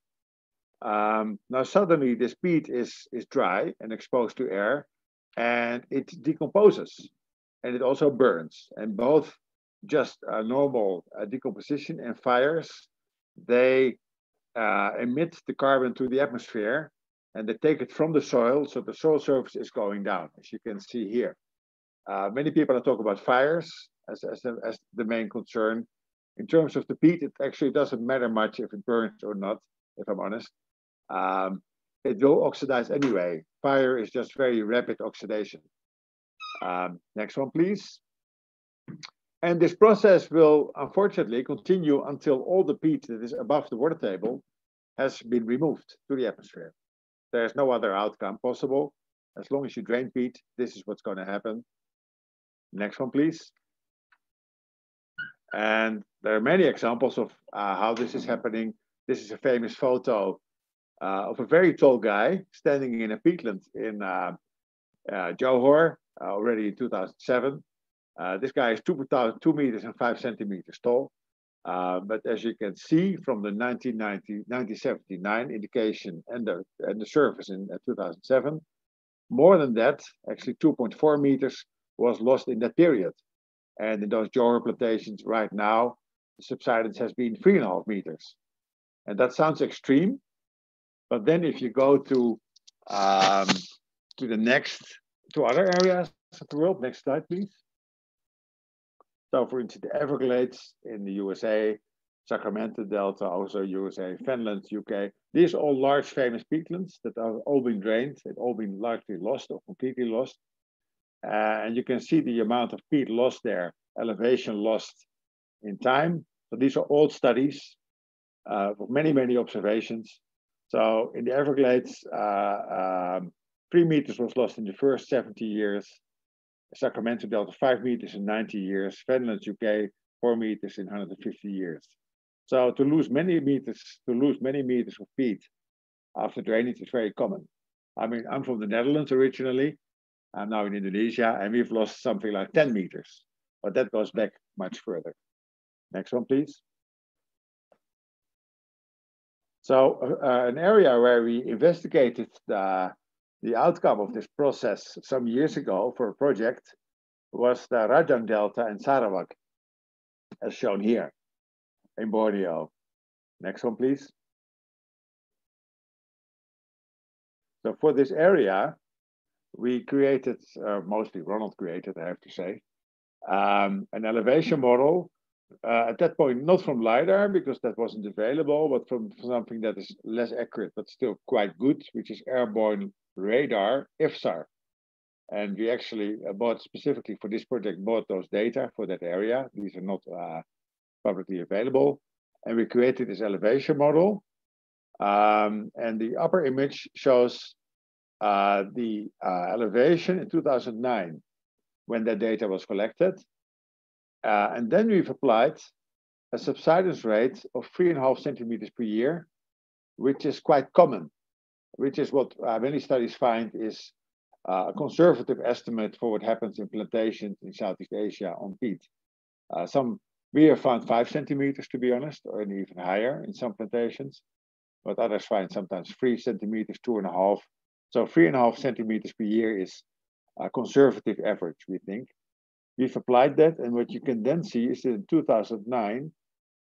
Um, now suddenly this peat is, is dry and exposed to air and it decomposes and it also burns. And both just normal uh, decomposition and fires, they uh, emit the carbon to the atmosphere and they take it from the soil. So the soil surface is going down, as you can see here. Uh, many people are talking about fires as, as, the, as the main concern. In terms of the peat, it actually doesn't matter much if it burns or not, if I'm honest. Um, it will oxidize anyway. Fire is just very rapid oxidation. Um, next one, please. And this process will unfortunately continue until all the peat that is above the water table has been removed to the atmosphere. There's no other outcome possible. As long as you drain peat, this is what's going to happen. Next one, please. And there are many examples of uh, how this is happening. This is a famous photo uh, of a very tall guy standing in a peatland in uh, uh, Johor uh, already in 2007. Uh, this guy is two, two meters and five centimeters tall. Uh, but as you can see from the 1990, 1979 indication and the, and the surface in 2007, more than that, actually 2.4 meters was lost in that period. And in those Johor plantations right now, the subsidence has been three and a half meters. And that sounds extreme, but then if you go to um, to the next, to other areas of the world, next slide, please. So for instance, the Everglades in the USA, Sacramento Delta, also USA, Finland, UK. These are all large famous peatlands that have all been drained, they've all been largely lost or completely lost. Uh, and you can see the amount of peat lost there, elevation lost in time. So these are old studies uh, with many, many observations. So in the Everglades, uh, um, three meters was lost in the first 70 years. Sacramento Delta, five meters in 90 years. Finland, UK, four meters in 150 years. So to lose many meters, to lose many meters of peat after drainage is very common. I mean, I'm from the Netherlands originally. I'm now in Indonesia, and we've lost something like 10 meters, but that goes back much further. Next one, please. So uh, an area where we investigated the, the outcome of this process some years ago for a project was the Rajang Delta in Sarawak, as shown here in Borneo. Next one, please. So for this area, we created, uh, mostly Ronald created, I have to say, um, an elevation model uh, at that point, not from LiDAR because that wasn't available, but from something that is less accurate but still quite good, which is airborne radar, IFSAR. And we actually uh, bought specifically for this project, bought those data for that area. These are not uh, publicly available. And we created this elevation model. Um, and the upper image shows uh, the uh, elevation in 2009 when that data was collected. Uh, and then we've applied a subsidence rate of three and a half centimeters per year, which is quite common, which is what uh, many studies find is uh, a conservative estimate for what happens in plantations in Southeast Asia on peat. Uh, some we have found five centimeters, to be honest, or even higher in some plantations, but others find sometimes three centimeters, two and a half. So three and a half centimeters per year is a conservative average, we think. We've applied that, and what you can then see is that in 2009, uh,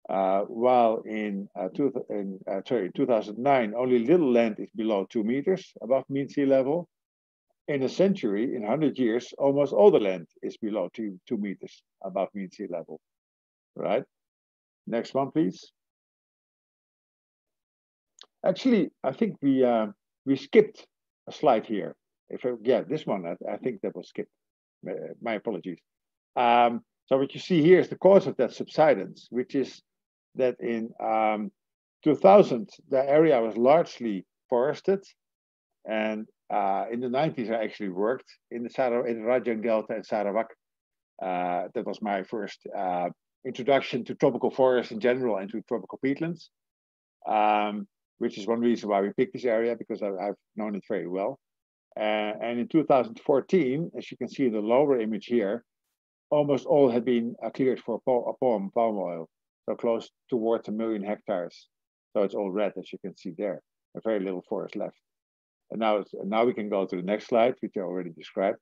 while in, uh, two, in uh, sorry, 2009, only little land is below two meters above mean sea level. In a century, in 100 years, almost all the land is below two, two meters above mean sea level. Right? Next one, please. Actually, I think we uh, we skipped a slide here. If I, yeah, this one, I, I think that was skipped. My apologies. Um, so what you see here is the cause of that subsidence, which is that in um, 2000, the area was largely forested. And uh, in the 90s, I actually worked in the, Sar in Rajang Delta in Sarawak. Uh, that was my first uh, introduction to tropical forests in general and to tropical peatlands, um, which is one reason why we picked this area because I, have known it very well. Uh, and in 2014, as you can see in the lower image here, almost all had been uh, cleared for palm, palm oil, so close towards a million hectares. So it's all red, as you can see there. A very little forest left. And now, now we can go to the next slide, which I already described.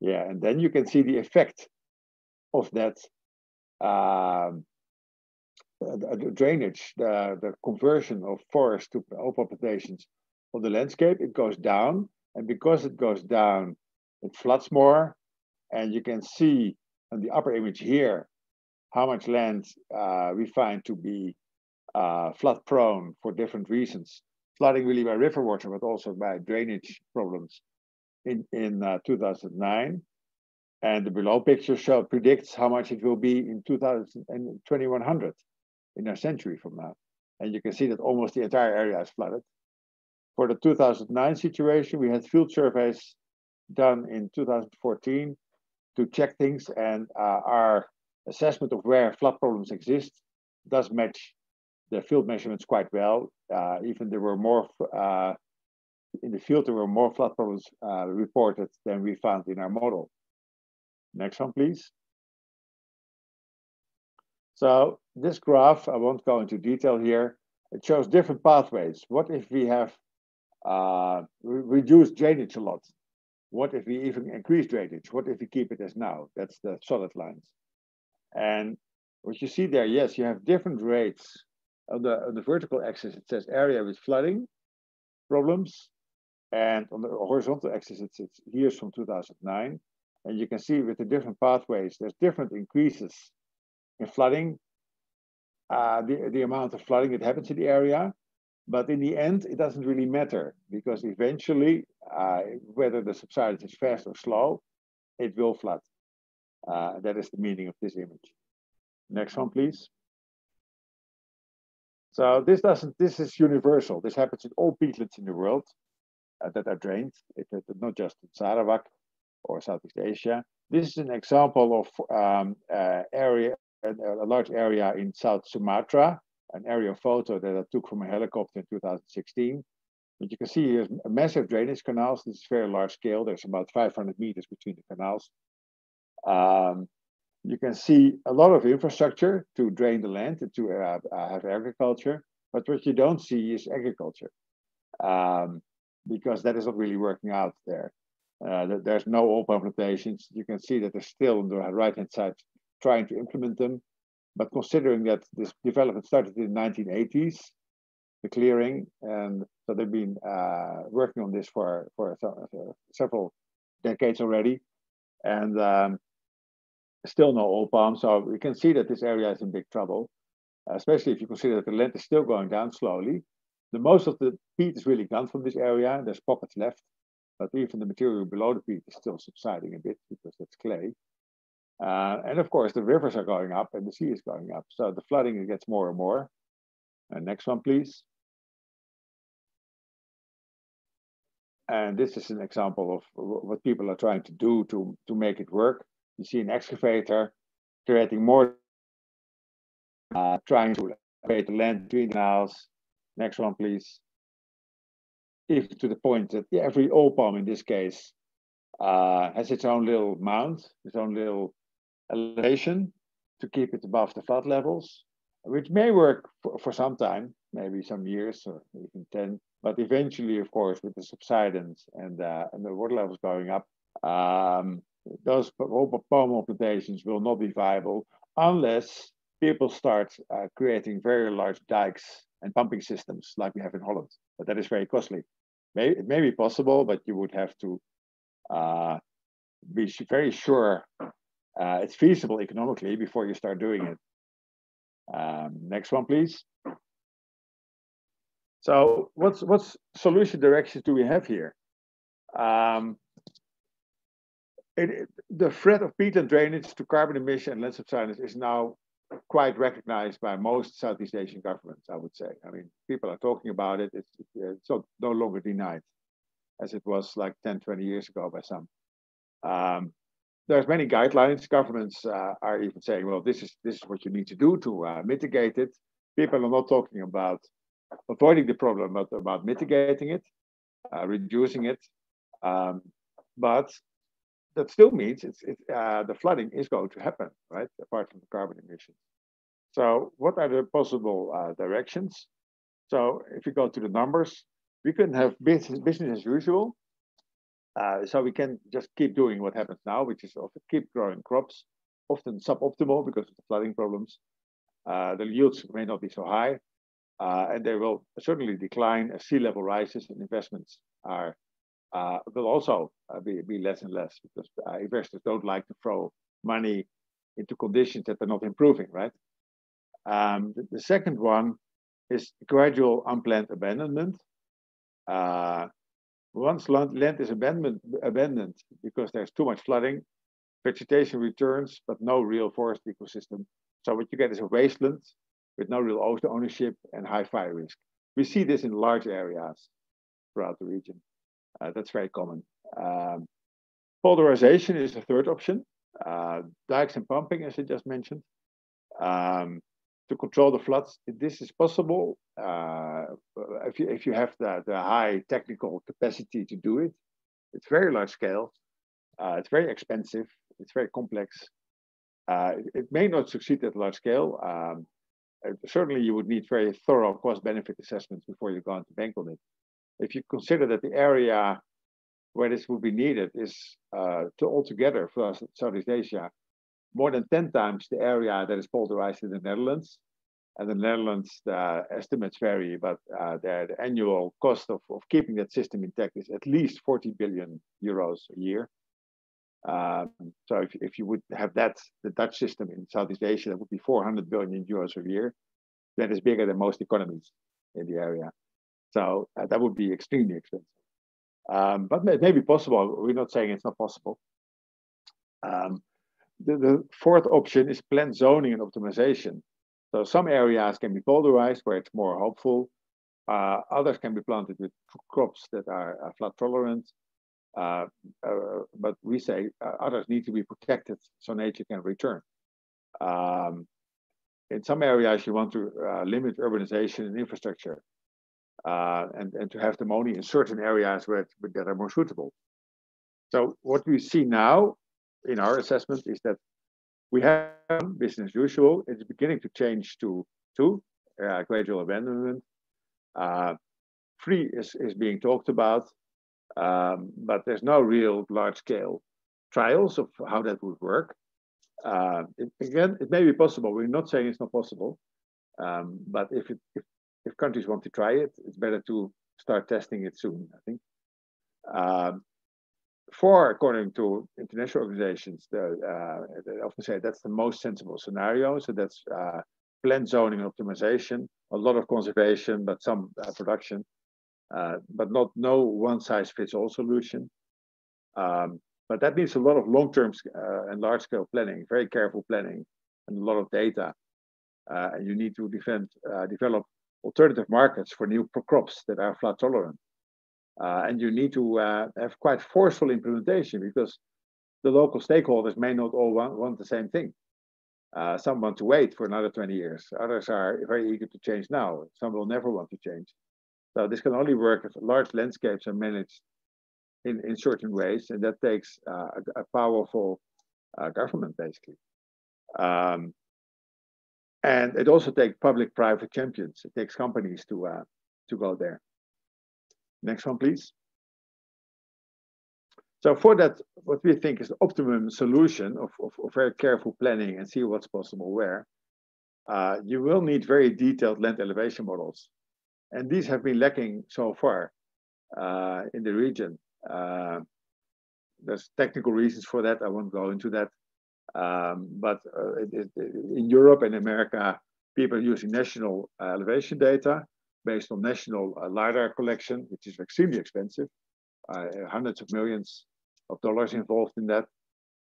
Yeah, and then you can see the effect of that um, the drainage, the, the conversion of forest to open plantations on the landscape, it goes down. And because it goes down, it floods more. And you can see on the upper image here how much land uh, we find to be uh, flood prone for different reasons. Flooding really by river water, but also by drainage problems in, in uh, 2009. And the below picture show predicts how much it will be in 2000 and 2100 in a century from now. And you can see that almost the entire area is flooded. For the 2009 situation, we had field surveys done in 2014 to check things, and uh, our assessment of where flood problems exist does match the field measurements quite well. Uh, even there were more uh, in the field, there were more flood problems uh, reported than we found in our model. Next one, please. So this graph, I won't go into detail here. It shows different pathways. What if we have uh, reduced drainage a lot? What if we even increase drainage? What if we keep it as now? That's the solid lines. And what you see there, yes, you have different rates. On the, on the vertical axis, it says area with flooding problems. And on the horizontal axis, it's, it's years from 2009. And you can see with the different pathways, there's different increases in flooding, uh, the, the amount of flooding that happens in the area. But in the end, it doesn't really matter because eventually, uh, whether the subsidence is fast or slow, it will flood. Uh, that is the meaning of this image. Next one, please. So this doesn't. This is universal. This happens in all peatlands in the world uh, that are drained. It, it, not just in Sarawak or Southeast Asia. This is an example of um, uh, area a, large area in South Sumatra, an aerial photo that I took from a helicopter in 2016. But you can see here's massive drainage canals. This is very large scale. There's about 500 meters between the canals. Um, you can see a lot of infrastructure to drain the land and to uh, uh, have agriculture. But what you don't see is agriculture um, because that is not really working out there. Uh, there's no open plantations. You can see that they're still on the right hand side trying to implement them. But considering that this development started in the 1980s, the clearing, and so they've been uh, working on this for, for several decades already, and um, still no oil palm. So we can see that this area is in big trouble, especially if you consider that the land is still going down slowly. The most of the peat is really gone from this area. There's pockets left, but even the material below the peat is still subsiding a bit because that's clay. Uh, and of course, the rivers are going up and the sea is going up. So the flooding gets more and more. Next one, please. And this is an example of what people are trying to do to, to make it work. You see an excavator creating more, uh, trying to create the land between the canals. Next one, please. Even to the point that every oil palm in this case uh, has its own little mound, its own little elevation to keep it above the flood levels, which may work for, for some time, maybe some years or even 10. But eventually, of course, with the subsidence and, uh, and the water levels going up, um, those palm plantations will not be viable unless people start uh, creating very large dikes and pumping systems like we have in Holland. But that is very costly. May, it may be possible, but you would have to uh, be very sure uh, it's feasible economically before you start doing it. Um, next one, please. So what's what's solution directions do we have here? Um, it, the threat of peatland drainage to carbon emission and land subsidence is now quite recognized by most Southeast Asian governments, I would say. I mean, people are talking about it. It's, it's no longer denied as it was like 10, 20 years ago by some. Um, there's many guidelines. Governments uh, are even saying, well, this is this is what you need to do to uh, mitigate it. People are not talking about avoiding the problem, but about mitigating it, uh, reducing it. Um, but that still means it's, it, uh, the flooding is going to happen, right? Apart from the carbon emissions. So what are the possible uh, directions? So if you go to the numbers, we can have business, business as usual. Uh, so we can just keep doing what happens now, which is keep growing crops, often suboptimal because of the flooding problems. Uh, the yields may not be so high, uh, and they will certainly decline as sea level rises and investments are uh, will also uh, be, be less and less because uh, investors don't like to throw money into conditions that are not improving, right? Um, the, the, second one is gradual unplanned abandonment. Uh, once land, land is abandoned, abandoned because there's too much flooding, vegetation returns, but no real forest ecosystem. So what you get is a wasteland with no real ownership and high fire risk. We see this in large areas throughout the region. Uh, that's very common. Um, polderization is a third option. Uh, dikes and pumping, as I just mentioned. Um, to control the floods, this is possible uh, if, you, if you have the, the high technical capacity to do it. It's very large scale. Uh, it's very expensive. It's very complex. Uh, it, it, may not succeed at large scale. Um, certainly, you would need very thorough cost-benefit assessments before you go into bank on it if you consider that the area where this would be needed is uh, to altogether for Southeast Asia more than 10 times the area that is polderized in the Netherlands. And the Netherlands, the estimates vary, but uh, the, the, annual cost of, of keeping that system intact is at least 40 billion euros a year. Um, so if, if you would have that, the Dutch system in Southeast Asia, that would be 400 billion euros a year. That is bigger than most economies in the area. So uh, that would be extremely expensive. Um, but it may be possible. We're not saying it's not possible. Um, the, the, fourth option is planned zoning and optimization. So some areas can be polderized where it's more hopeful. Uh, others can be planted with crops that are uh, flood tolerant. Uh, uh but we say uh, others need to be protected so nature can return. Um, in some areas, you want to uh, limit urbanization and infrastructure uh, and, and to have the money in certain areas where that are more suitable. So what we see now in our assessment is that we have business as usual. It's beginning to change to two, uh, gradual abandonment. Uh, free is, is being talked about, um, but there's no real large scale trials of how that would work. Uh, it, again, it may be possible. We're not saying it's not possible, um, but if, it, if if countries want to try it, it's better to start testing it soon, I think. Um, four, according to international organizations, the, uh, they often say that's the most sensible scenario. So that's uh, planned zoning optimization, a lot of conservation, but some uh, production, uh, but not no one size fits all solution. Um, but that means a lot of long-term uh, and large-scale planning, very careful planning, and a lot of data. Uh, and you need to defend, develop alternative markets for new crops that are flood tolerant. Uh, and you need to uh, have quite forceful implementation because the local stakeholders may not all want, want the same thing. Uh, some want to wait for another 20 years. Others are very eager to change now. Some will never want to change. So this can only work if large landscapes are managed in, in certain ways, and that takes uh, a, a, powerful uh, government, basically. Um, and it also takes public-private champions. It takes companies to uh, to go there. Next one, please. So for that, what we think is the optimum solution of, of, of very careful planning and see what's possible where, uh, you will need very detailed land elevation models. And these have been lacking so far uh, in the region. Uh, there's technical reasons for that. I won't go into that. Um, but uh, it, it, in Europe and America, people using national uh, elevation data based on national uh, LiDAR collection, which is extremely expensive, uh, hundreds of millions of dollars involved in that.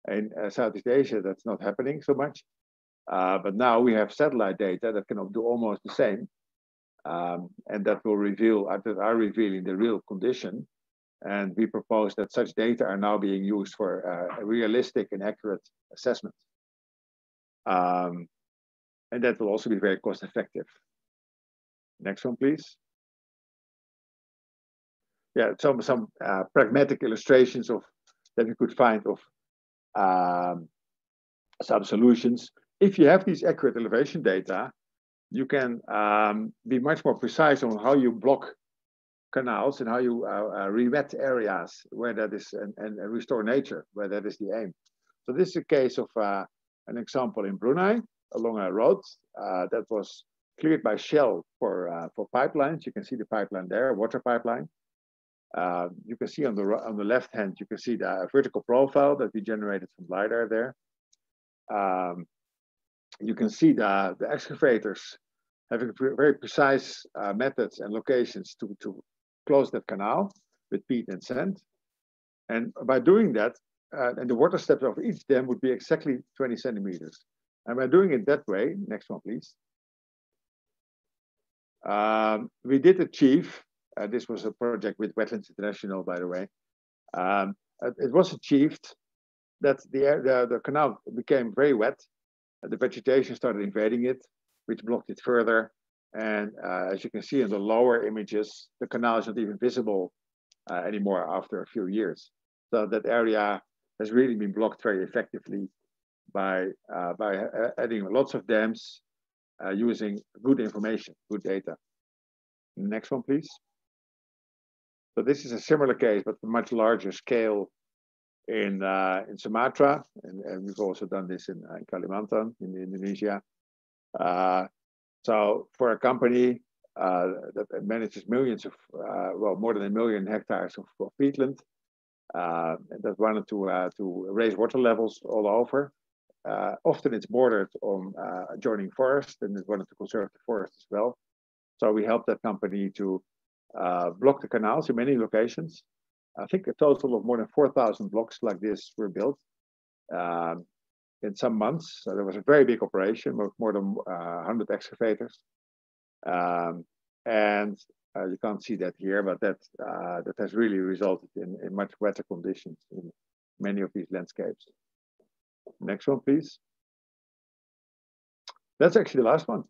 In uh, Southeast Asia, that's not happening so much. Uh, but now we have satellite data that can do almost the same. Um, and that will reveal, that are revealing the real condition and we propose that such data are now being used for uh, realistic and accurate assessment. Um, and that will also be very cost effective. Next one, please. Yeah, some, some uh, pragmatic illustrations of that we could find of um, some solutions. If you have these accurate elevation data, you can um, be much more precise on how you block canals and how you uh, uh, re-wet areas where that is and, and, restore nature where that is the aim. So this is a case of uh, an example in Brunei along a road uh, that was cleared by Shell for uh, for pipelines. You can see the pipeline there, water pipeline. Uh, you can see on the on the left hand, you can see the vertical profile that we generated from lidar there. Um, you can see the the excavators having very precise uh, methods and locations to to close that canal with peat and sand. And by doing that, uh, and the water steps of each dam would be exactly 20 centimeters. And by doing it that way, next one, please. Um, we did achieve, uh, this was a project with Wetlands International, by the way. Um, it was achieved that the, the, the canal became very wet. the vegetation started invading it, which blocked it further. And uh, as you can see in the lower images, the canal is not even visible uh, anymore after a few years. So that area has really been blocked very effectively by, uh, by uh, adding lots of dams uh, using good information, good data. Next one, please. So this is a similar case, but much larger scale in uh, in Sumatra, and, and, we've also done this in, in Kalimantan in Indonesia. Uh, so for a company uh, that manages millions of, uh, well, more than a million hectares of, of peatland, uh, that wanted to uh, to raise water levels all over. Uh, often it's bordered on adjoining forest, and it wanted to conserve the forest as well. So we helped that company to block the canals in many locations. I think a total of more than 4,000 blocks like this were built. Um, in some months. So there was a very big operation with more than uh, 100 excavators. Um, and uh, you can't see that here, but that uh, that has really resulted in, in much wetter conditions in many of these landscapes. Next one, please. That's actually the last one.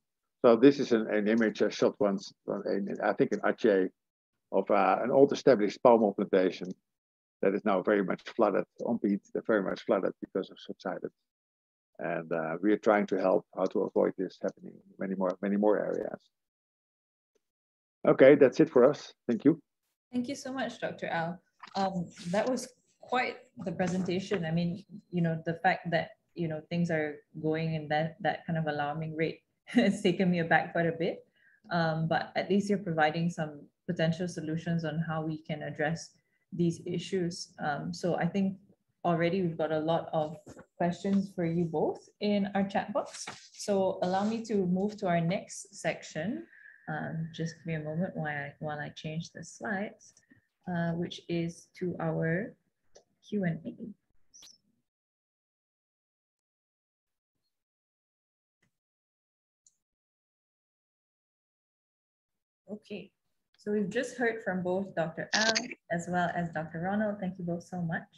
So this is an, an image I shot once, in, I think in Aceh, of uh, an old established palm plantation that is now very much flooded on peat. They're very much flooded because of subsided and uh, we are trying to help how to avoid this happening in many more many more areas. Okay, that's it for us. Thank you. Thank you so much, Dr. Al. Um, that was quite the presentation. I mean, you know, the fact that you know things are going in that that kind of alarming rate has taken me aback quite a bit. Um, but at least you're providing some potential solutions on how we can address these issues. Um, so I think already we've got a lot of questions for you both in our chat box. So allow me to move to our next section. Um, just give me a moment while I, while I change the slides, uh, which is to our Q&A. Okay, so we've just heard from both Dr. Al as well as Dr. Ronald. Thank you both so much.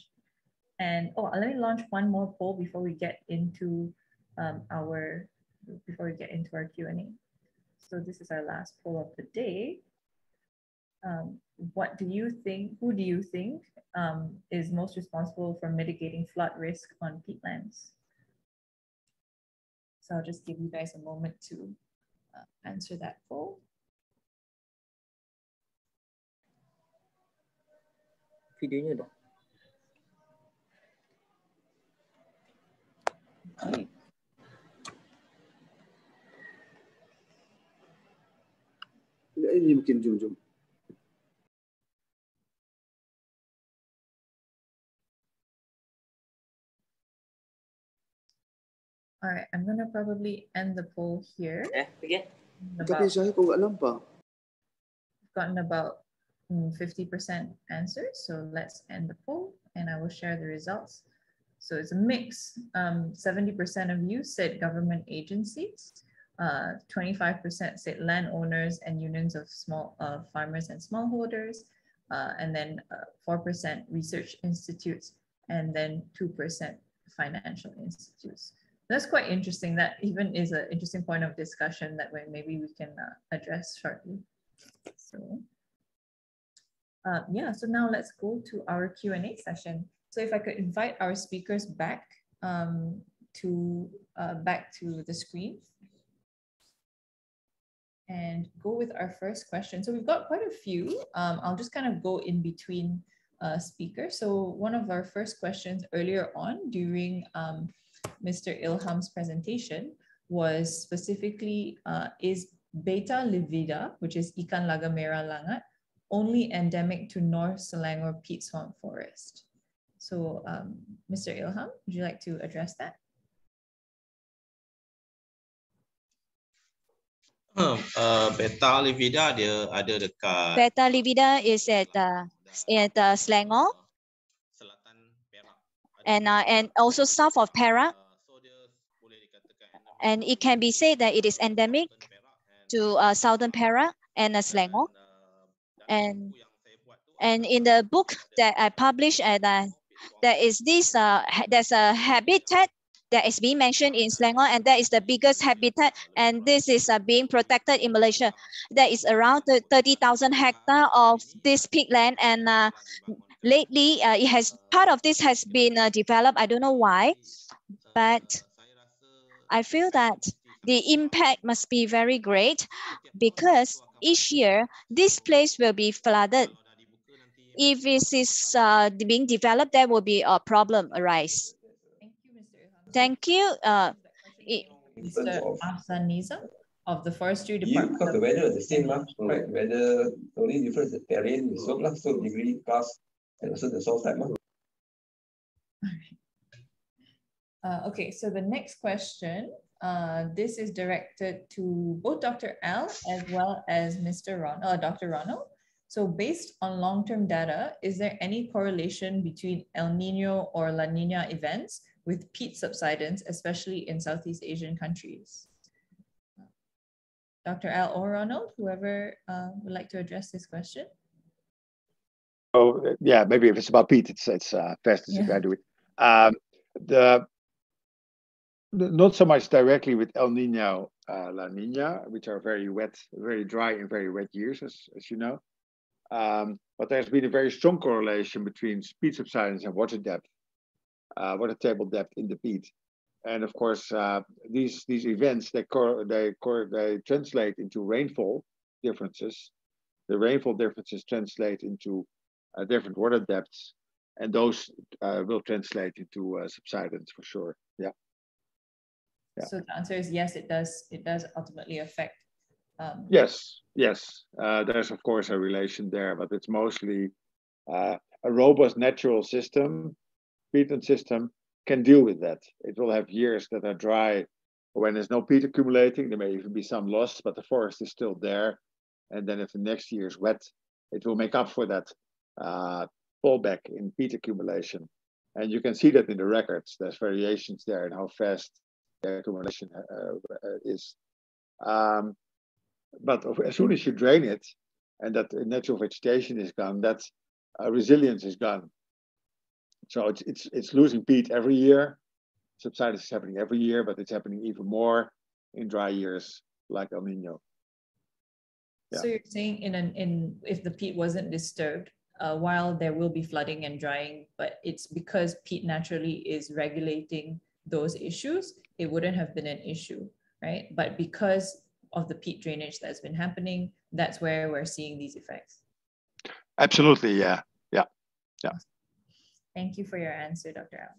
And oh, let me launch one more poll before we get into um, our before we get into our Q&A. So this is our last poll of the day. Um, what do you think, who do you think um, is most responsible for mitigating flood risk on peatlands? So I'll just give you guys a moment to uh, answer that poll. Videonya dah. Okay. Ini mungkin jom jom. All right, I'm gonna probably end the poll here. Eh, okay. Tapi saya kau nggak nampak. Gotten about 50% mm, answers, so let's end the poll and I will share the results. So it's a mix. 70% um, of you said government agencies, 25% uh, said landowners and unions of small uh, farmers and smallholders, uh, and then 4% uh, research institutes, and then 2% financial institutes. That's quite interesting. That even is an interesting point of discussion that way maybe we can uh, address shortly. So uh, yeah, so now let's go to our Q&A session. So if I could invite our speakers back um, to uh, back to the screen and go with our first question. So we've got quite a few. Um, I'll just kind of go in between uh, speakers. So one of our first questions earlier on during um, Mr. Ilham's presentation was specifically, uh, is Betta livida, which is ikan laga merah langat, only endemic to North Selangor peat swamp forest? So um, Mr. Ilham, would you like to address that? Uh, Betta livida dia ada dekat Betta livida is at uh, at uh, Selangor and uh, and also south of Perak. And it can be said that it is endemic to uh, southern Perak and uh, Selangor. And and in the book that I published, at, uh, there is this uh, there's a habitat that is being mentioned in Selangor, and that is the biggest habitat, and this is uh, being protected in Malaysia. There is around 30,000 hectare of this peatland, and uh, lately uh, it has part of this has been uh, developed. I don't know why, but I feel that the impact must be very great because each year this place will be flooded. If this is uh, being developed, there will be a problem arise. Thank you. Mr. Thank Uh, Mr. Ahsan of the Forestry Yeah, Department. because the weather is the same, lah. So like weather, the only difference is the terrain, the slope, lah. So degree plus, and also the soil type, lah. Uh, okay, so the next question, uh, this is directed to both Dr. Al as well as Mr. Ron, uh, Dr. Ronald. So based on long-term data, is there any correlation between El Nino or La Nina events with peat subsidence, especially in Southeast Asian countries? Dr. Al or Ronald, whoever uh, would like to address this question. Oh, yeah, maybe if it's about peat, it's it's uh, fastest if Yeah. I do it. Um, the n- not so much directly with El Nino, uh, La Nina, which are very wet, very dry and very wet years, as, as you know. Um, but there's been a very strong correlation between speed subsidence and water depth, uh, water table depth in the peat. And of course, uh, these these events they they they translate into rainfall differences. The rainfall differences translate into uh, different water depths, and those uh, will translate into uh, subsidence for sure. Yeah. Yeah. So the answer is yes, it does. It does ultimately affect. Um, Yes, yes. Uh, there's of course a relation there, but it's mostly uh, a robust natural system, peatland system, can deal with that. It will have years that are dry when there's no peat accumulating. There may even be some loss, but the forest is still there. And then if the next year is wet, it will make up for that uh, fallback in peat accumulation. And you can see that in the records. There's variations there in how fast the accumulation uh, uh, is. Um, but as soon as you drain it and that natural vegetation is gone, that uh, resilience is gone. So it's, it's, it's losing peat every year. Subsidence is happening every year, but it's happening even more in dry years like El Nino. So you're saying in an in if the peat wasn't disturbed, uh, while there will be flooding and drying, but it's because peat naturally is regulating those issues, it wouldn't have been an issue, right? But because of the peat drainage that's been happening, that's where we're seeing these effects. Absolutely, yeah, yeah, yeah. Thank you for your answer, Dr. Al.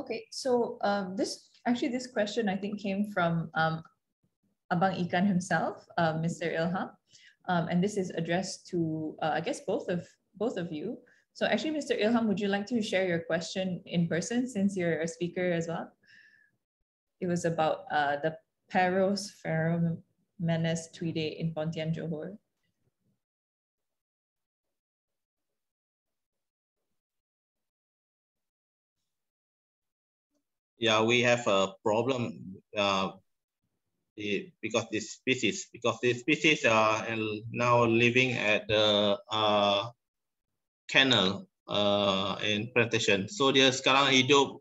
Okay, so um, this actually this question I think came from um, Abang Ikan himself, uh, Mr. Ilham, um, and this is addressed to uh, I guess both of both of you. So actually, Mr. Ilham, would you like to share your question in person since you're a speaker as well? It was about uh, the Tuidae in Pontian Johor. yeah, we have a problem uh, because this species, because this species are now living at the uh, canal uh, in plantation. So dia sekarang hidup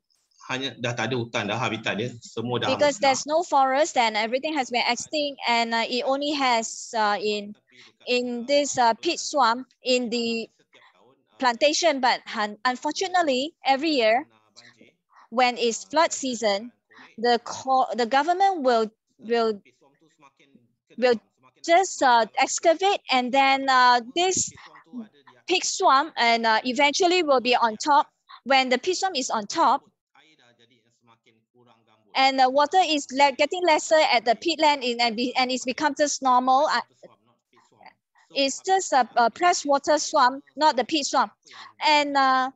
hanya dah tak ada hutan dah habitat dia semua dah because there's no forest and everything has been extinct and uh, it only has uh, in in this uh, peat swamp in the plantation, but un unfortunately, every year when it's flood season, the the government will will will just uh, excavate and then uh, this peat swamp and uh, eventually will be on top. When the peat swamp is on top, and the water is le getting lesser at the peatland in, and, be, and it's become just normal. Uh, it's just a, a pressed water swamp, not the peat swamp. And uh,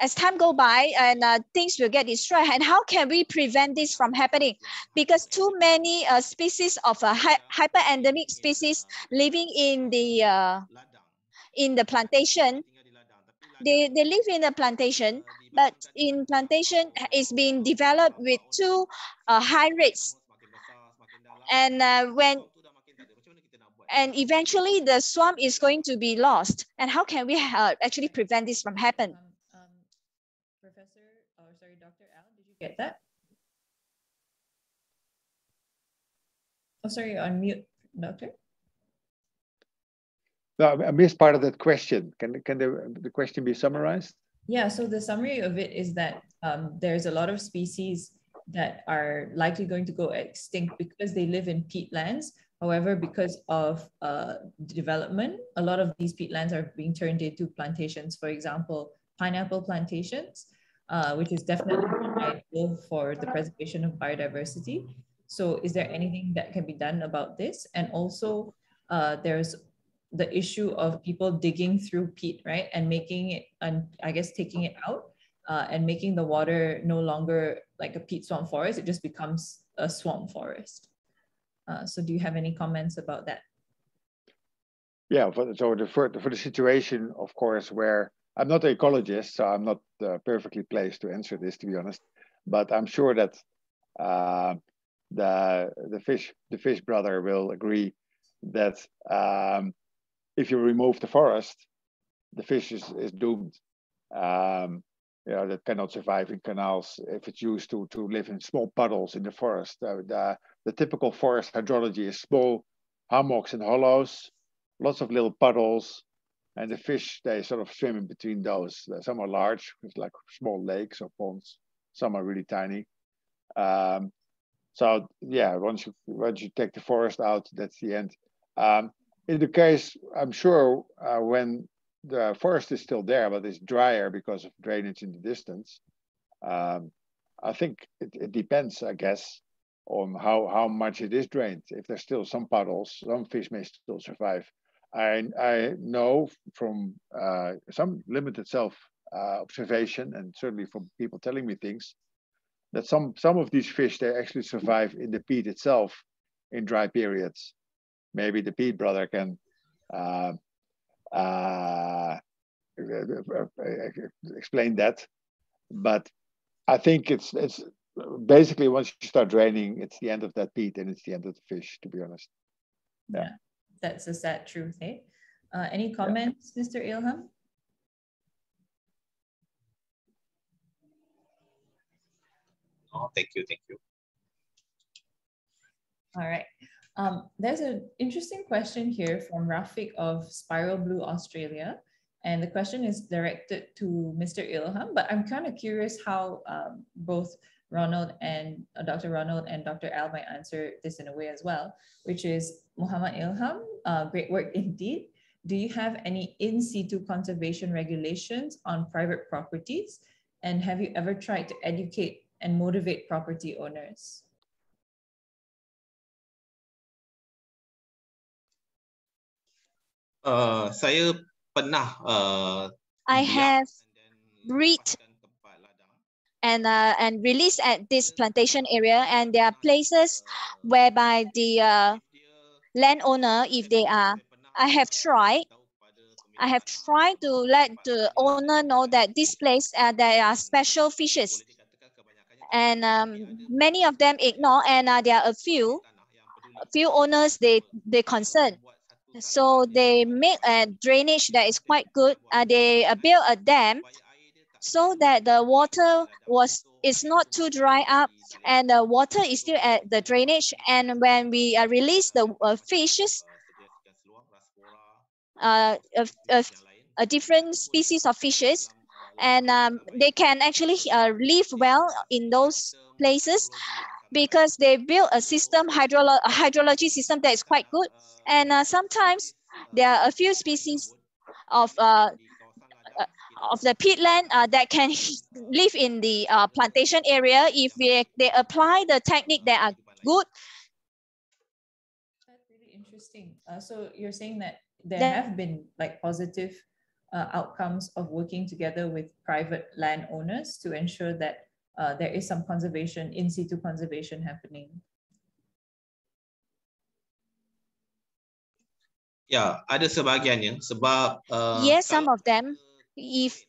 as time go by and uh, things will get destroyed and how can we prevent this from happening? Because too many uh, species of uh, hy hyperendemic species living in the uh, in the plantation. They, they live in a plantation but in plantation is being developed with two uh, high rates and uh, when and eventually the swamp is going to be lost and how can we uh, actually prevent this from happening professor sorry dr al did you get that? Oh, sorry, on mute, doctor. No, I missed part of that question. Can, can the, the question be summarized? Yeah, so the summary of it is that um, there's a lot of species that are likely going to go extinct because they live in peatlands. However, because of uh, development, a lot of these peatlands are being turned into plantations. For example, pineapple plantations uh, which is definitely ideal for the preservation of biodiversity. So is there anything that can be done about this? And also uh, there's the issue of people digging through peat, right? And making it, and I guess taking it out uh, and making the water no longer like a peat swamp forest, it just becomes a swamp forest. Uh, so do you have any comments about that? Yeah, for, so the, for, for the situation, of course, where I'm not an ecologist, so I'm not uh, perfectly placed to answer this, to be honest. But I'm sure that uh, the the fish the fish brother will agree that um, if you remove the forest, the fish is, is doomed. Um, you know, that cannot survive in canals if it's used to to live in small puddles in the forest. Uh, the the typical forest hydrology is small hummocks and hollows, lots of little puddles, and the fish, they sort of swim in between those. Some are large, with like small lakes or ponds. Some are really tiny. Um, so yeah, once you once you take the forest out, that's the end. Um, in the case, I'm sure uh, when the forest is still there, but it's drier because of drainage in the distance. Um, I think it, it, depends, I guess, on how, how much it is drained. If there's still some puddles, some fish may still survive. I, I know from uh, some limited self uh, observation and certainly from people telling me things that some some of these fish they actually survive in the peat itself in dry periods. Maybe the peat brother can uh, uh, explain that, but I think it's it's basically once you start draining, it's the end of that peat and it's the end of the fish. To be honest, yeah. yeah that's a sad truth, eh? Uh, any comments, yeah. Mr. Ilham? Oh, thank you, thank you. All right. Um, there's an interesting question here from Rafik of Spiral Blue Australia. And the question is directed to Mr. Ilham, but I'm kind of curious how um, both Ronald and uh, Dr. Ronald and Dr. Al might answer this in a way as well, which is Muhammad Ilham, uh, great work indeed. Do you have any in situ conservation regulations on private properties? And have you ever tried to educate and motivate property owners? Uh, saya pernah. Uh, I have read and uh, and released at this plantation area, and there are places whereby the uh, landowner, if they are, I have tried, I have tried to let the owner know that this place uh, there are special fishes, and um, many of them ignore, and uh, there are a few, a few owners they they concern. So they make a drainage that is quite good. Uh, they uh, build a dam so that the water was is not too dry up and the water is still at the drainage and when we uh, release the uh, fishes uh, a, a, different species of fishes, and um, they can actually uh, live well in those places because they built a system, hydrolo a hydrology system that is quite good. And uh, sometimes there are a few species of uh, uh of the peatland uh, that can live in the uh, plantation area if we, they apply the technique that are good. That's really interesting. Uh, so you're saying that there that, have been like positive uh, outcomes of working together with private landowners to ensure that uh, there is some conservation, in situ conservation happening. Ya, ada sebahagiannya sebab uh, Yes, some of them if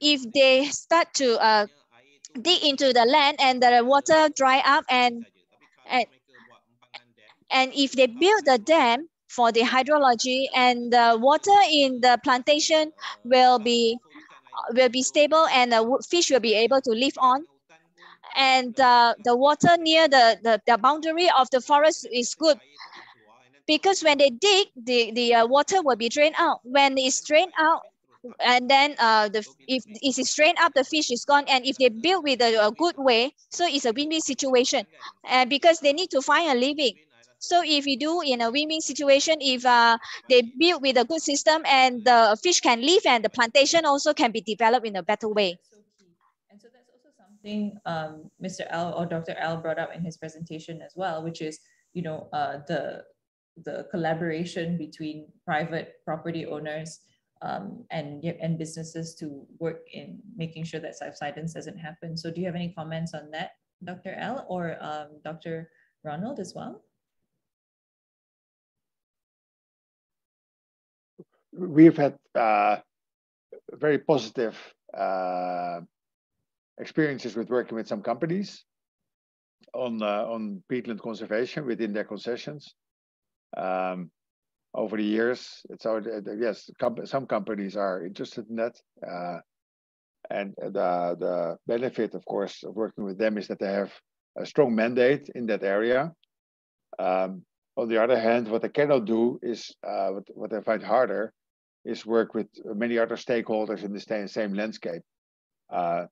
if they start to uh, dig into the land and the water dry up and and, and if they build the dam for the hydrology and the water in the plantation will be will be stable and the fish will be able to live on and uh, the water near the, the, the boundary of the forest is good because when they dig, the, the uh, water will be drained out. When it's drained out, and then uh, the if it is drained up, the fish is gone. And if they build with a, a good way, so it's a win-win situation. And because they need to find a living. So if you do in a win-win situation, if uh, they build with a good system and the fish can live and the plantation also can be developed in a better way. And so that's also something um, Mr. Al or Dr. Al brought up in his presentation as well, which is, you know, uh, the the collaboration between private property owners um, and and businesses to work in making sure that subsidence doesn't happen. So do you have any comments on that, Dr. Al or um, Dr. Ronald as well? We've had uh, very positive uh, experiences with working with some companies on uh, on peatland conservation within their concessions um, over the years. It's our, yes, some companies are interested in that. Uh, and the, the benefit, of course, of working with them is that they have a strong mandate in that area. Um, on the other hand, what they cannot do is, uh, what, what I find harder, is work with many other stakeholders in the same, same landscape. Uh,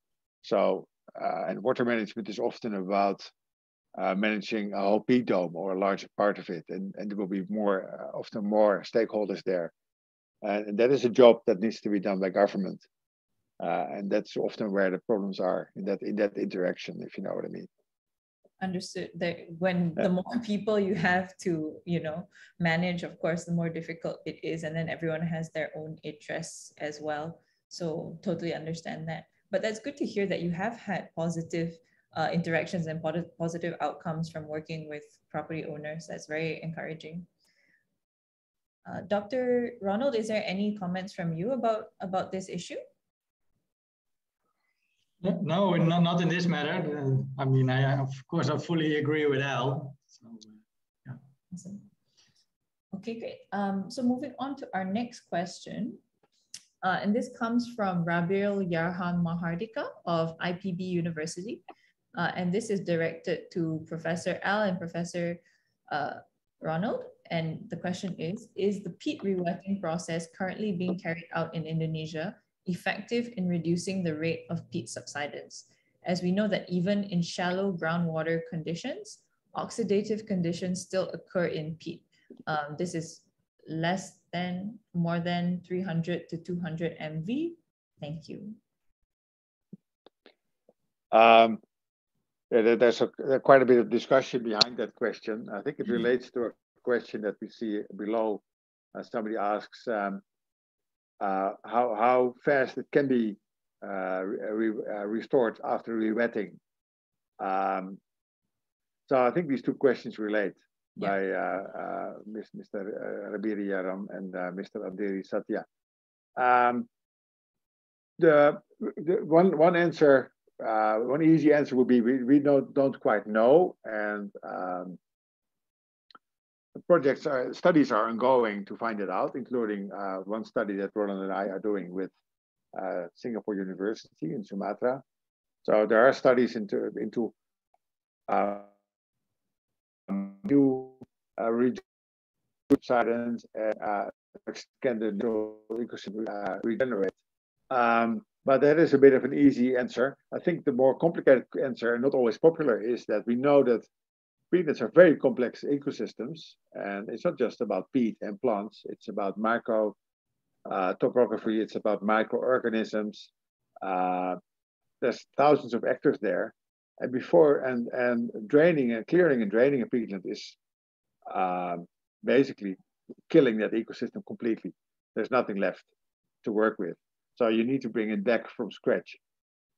so, uh, and water management is often about uh, managing a whole peat dome or a larger part of it, and, and there will be more, uh, often more stakeholders there. and that is a job that needs to be done by government. Uh, and that's often where the problems are in that in that interaction, if you know what I mean. Understood. That when the more people you have to, you know, manage, of course, the more difficult it is, and then everyone has their own interests as well. So totally understand that. But that's good to hear that you have had positive uh, interactions and positive outcomes from working with property owners. That's very encouraging. Uh, Dr. Ronald, is there any comments from you about, about this issue? No, not, not in this matter. I mean, I, of course, I fully agree with Al. So, yeah. Awesome. Okay, great. Um, so moving on to our next question. Uh, and this comes from Rabil Yarhan Mahardika of IPB University. Uh, and this is directed to Professor Al and Professor uh, Ronald. And the question is, is the peat rewetting process currently being carried out in Indonesia effective in reducing the rate of peat subsidence? As we know that even in shallow groundwater conditions, oxidative conditions still occur in peat. Um, this is less than, more than 300 to 200 MV. Thank you. Um, yeah, there's a, quite a bit of discussion behind that question. I think it mm-hmm. relates to a question that we see below. Uh, somebody asks um, uh, how how fast it can be uh, re uh, restored after rewetting. Um, so I think these two questions relate yeah. by uh, uh, Mr. Rabiri Yaram and Mr. Andiri Satya. Um, the, the one one answer uh, one easy answer would be we, we don't, don't quite know. And um, projects are, studies are ongoing to find it out, including uh, one study that Ronald and I are doing with uh, Singapore University in Sumatra. So there are studies into, into uh, new uh, subsidence, uh, can the ecosystem uh, regenerate? Um, but that is a bit of an easy answer. I think the more complicated answer, and not always popular, is that we know that peatlands are very complex ecosystems, and it's not just about peat and plants. It's about micro uh, topography. It's about microorganisms. Uh, there's thousands of actors there, and before and and draining and clearing and draining a peatland is um, basically killing that ecosystem completely. There's nothing left to work with. So you need to bring it back from scratch.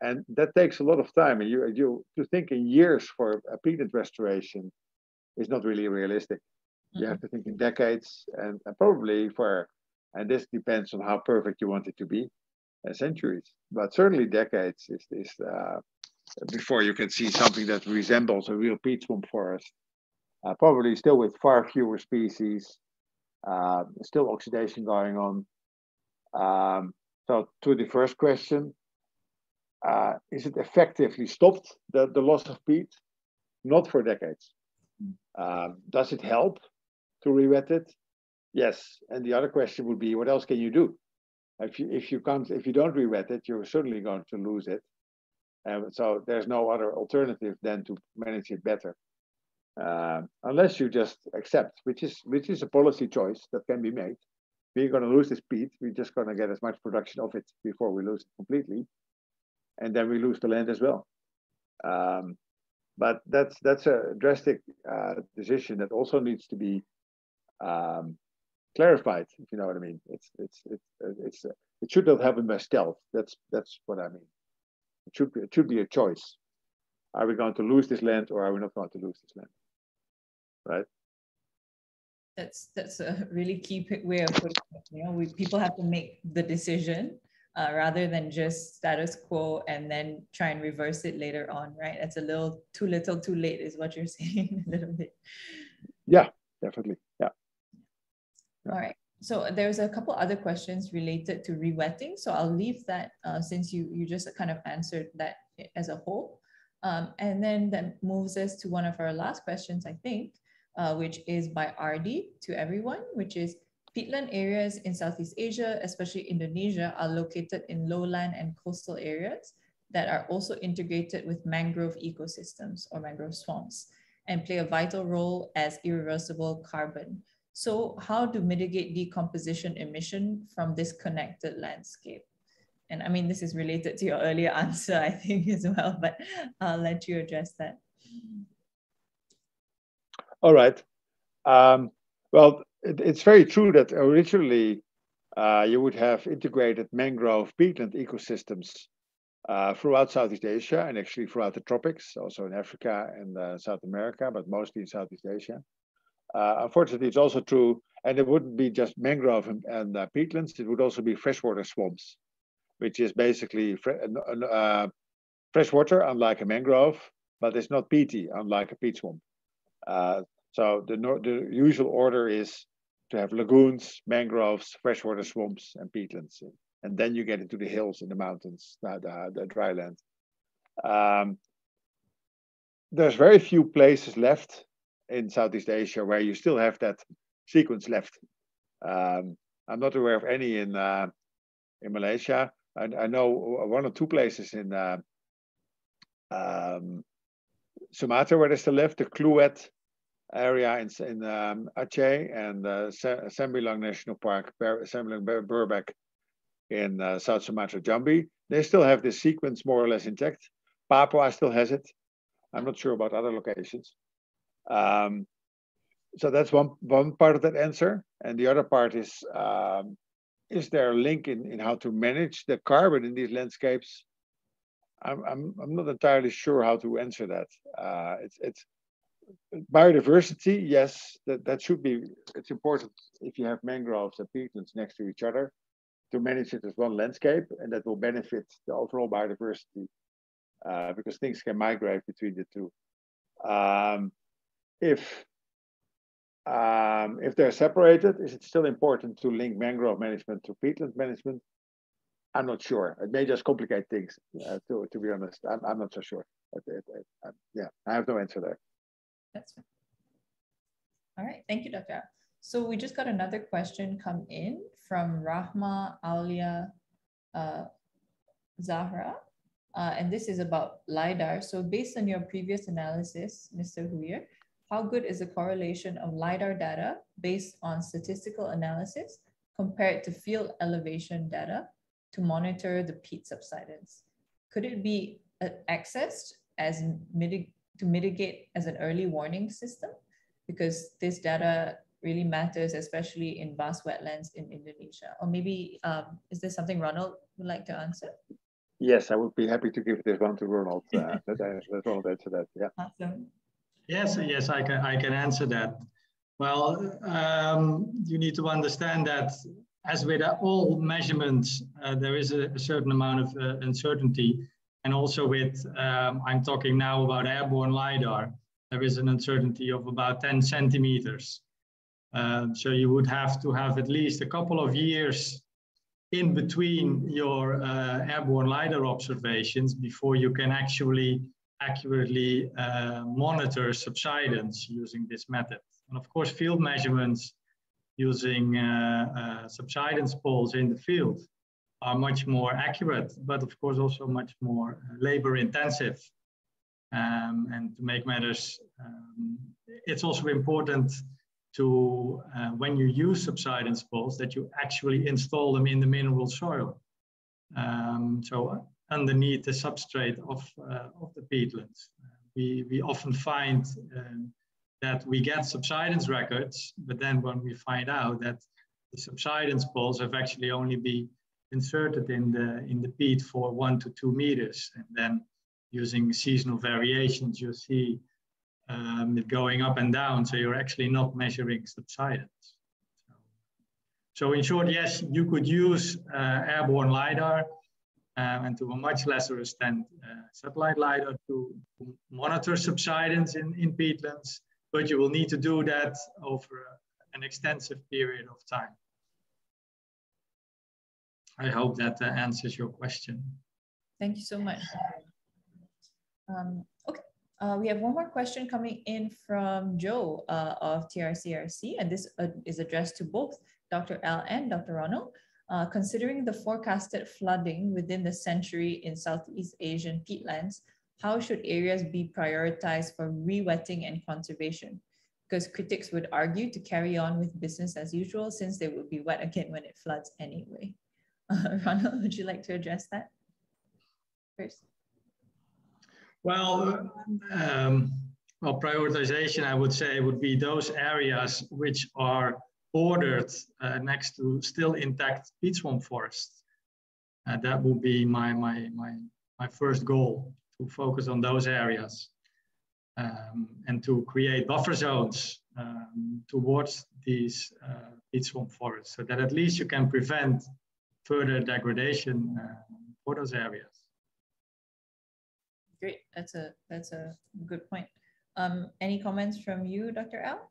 And that takes a lot of time. And you, you to think in years for a peatland restoration is not really realistic. You have to think in decades and, and, probably for, and this depends on how perfect you want it to be, uh, centuries. But certainly decades is, is uh, before you can see something that resembles a real peat swamp forest. Uh, probably still with far fewer species, uh, still oxidation going on. Um, so to the first question, uh, is it effectively stopped, the, the loss of peat? Not for decades. Um, does it help to rewet it? Yes. And the other question would be, what else can you do? If you if you can't if you don't rewet it, you're certainly going to lose it. And so there's no other alternative than to manage it better, uh, unless you just accept, which is which is a policy choice that can be made we're going to lose the speed. We're just going to get as much production of it before we lose it completely, and then we lose the land as well. Um, but that's that's a drastic uh, decision that also needs to be um, clarified. If you know what I mean, it's it's it's it's it should not happen by stealth. That's that's what I mean. It should be it should be a choice. Are we going to lose this land or are we not going to lose this land? Right that's that's a really key way of putting it. You know, we people have to make the decision uh, rather than just status quo and then try and reverse it later on, right? That's a little too little, too late, is what you're saying a little bit. Yeah, definitely. Yeah. yeah. All right. So there's a couple other questions related to rewetting. So I'll leave that uh, since you you just kind of answered that as a whole. Um, and then that moves us to one of our last questions, I think, uh, which is by RD to everyone, which is peatland areas in Southeast Asia, especially Indonesia, are located in lowland and coastal areas that are also integrated with mangrove ecosystems or mangrove swamps and play a vital role as irreversible carbon. So how to mitigate decomposition emission from this connected landscape? And I mean, this is related to your earlier answer, I think, as well, but I'll let you address that. All right. Um, well, it, it's very true that originally uh, you would have integrated mangrove peatland ecosystems uh, throughout Southeast Asia and actually throughout the tropics, also in Africa and uh, South America, but mostly in Southeast Asia. Uh, unfortunately, it's also true, and it wouldn't be just mangrove and, and uh, peatlands, it would also be freshwater swamps, which is basically uh, freshwater, unlike a mangrove, but it's not peaty, unlike a peat swamp. Uh, so the, the usual order is to have lagoons, mangroves, freshwater swamps, and peatlands. And then you get into the hills and the mountains, the, the, the dry land. Um, there's very few places left in Southeast Asia where you still have that sequence left. Um, I'm not aware of any in uh, in Malaysia. I, I, know one or two places in uh, um, Sumatra where they still live, the Kluet area in, in um, Aceh and uh, Sembilang National Park, Sembilang Berbak in uh, South Sumatra, Jambi. They still have this sequence more or less intact. Papua still has it. I'm not sure about other locations. Um, so that's one, one part of that answer. And the other part is, um, is there a link in, in how to manage the carbon in these landscapes? I'm, I'm, I'm not entirely sure how to answer that. Uh, it's, it's, biodiversity, yes, that, that should be, it's important if you have mangroves and peatlands next to each other to manage it as one landscape, and that will benefit the overall biodiversity uh, because things can migrate between the two. Um, if um, if they're separated, is it still important to link mangrove management to peatland management? I'm not sure. It may just complicate things, uh, to, to be honest. I'm, I'm not so sure. It, it, it, yeah, I have no answer there. That's fine. All right, thank you, Dr. So we just got another question come in from Rahma Alia uh, Zahra. Uh, and this is about LIDAR. So based on your previous analysis, Mr. Hooijer, how good is the correlation of LIDAR data based on statistical analysis compared to field elevation data to monitor the peat subsidence? Could it be uh, accessed as mitig to mitigate as an early warning system? Because this data really matters, especially in vast wetlands in Indonesia. Or maybe, um, is there something Ronald would like to answer? Yes, I would be happy to give this one to Ronald. Uh, let, let Ronald answer that. Yeah. Awesome. Yes, yes, I can. I can answer that. Well, um, you need to understand that, as with all measurements, uh, there is a, a, certain amount of uh, uncertainty, and also with um, I'm talking now about airborne lidar. There is an uncertainty of about 10 centimeters. Um, so you would have to have at least a couple of years in between your uh, airborne LiDAR observations before you can actually accurately uh, monitor subsidence using this method. And of course, field measurements using uh, uh subsidence poles in the field are much more accurate, but of course also much more uh, labor intensive. Um, and to make matters, um, it's also important to uh, when you use subsidence poles that you actually install them in the mineral soil. Um, so underneath the substrate of, uh, of the peatlands. We, we often find um, that we get subsidence records, but then when we find out that the subsidence poles have actually only been inserted in the, in the peat for one to two meters, and then using seasonal variations, you see um, going up and down. So you're actually not measuring subsidence. So, so in short, yes, you could use uh, airborne LiDAR um, and to a much lesser extent uh, satellite LiDAR to, to, monitor subsidence in, in peatlands, but you will need to do that over an extensive period of time. I hope that uh, answers your question. Thank you so much. Um, okay, uh, we have one more question coming in from Joe uh, of TRCRC, and this uh, is addressed to both Dr. Al and Dr. Ronald. Uh, considering the forecasted flooding within the century in Southeast Asian peatlands, how should areas be prioritized for re-wetting and conservation? Because critics would argue to carry on with business as usual since they would be wet again when it floods anyway. Uh, Ronald, would you like to address that first? Well, um, well, prioritization, I would say, would be those areas which are bordered uh, next to still intact peat swamp forests. Uh, that would be my, my, my, my first goal, to focus on those areas um, and to create buffer zones um, towards these uh, peat swamp forests so that at least you can prevent further degradation uh, for those areas. Great, that's a that's a good point. Um, any comments from you, Dr. Al?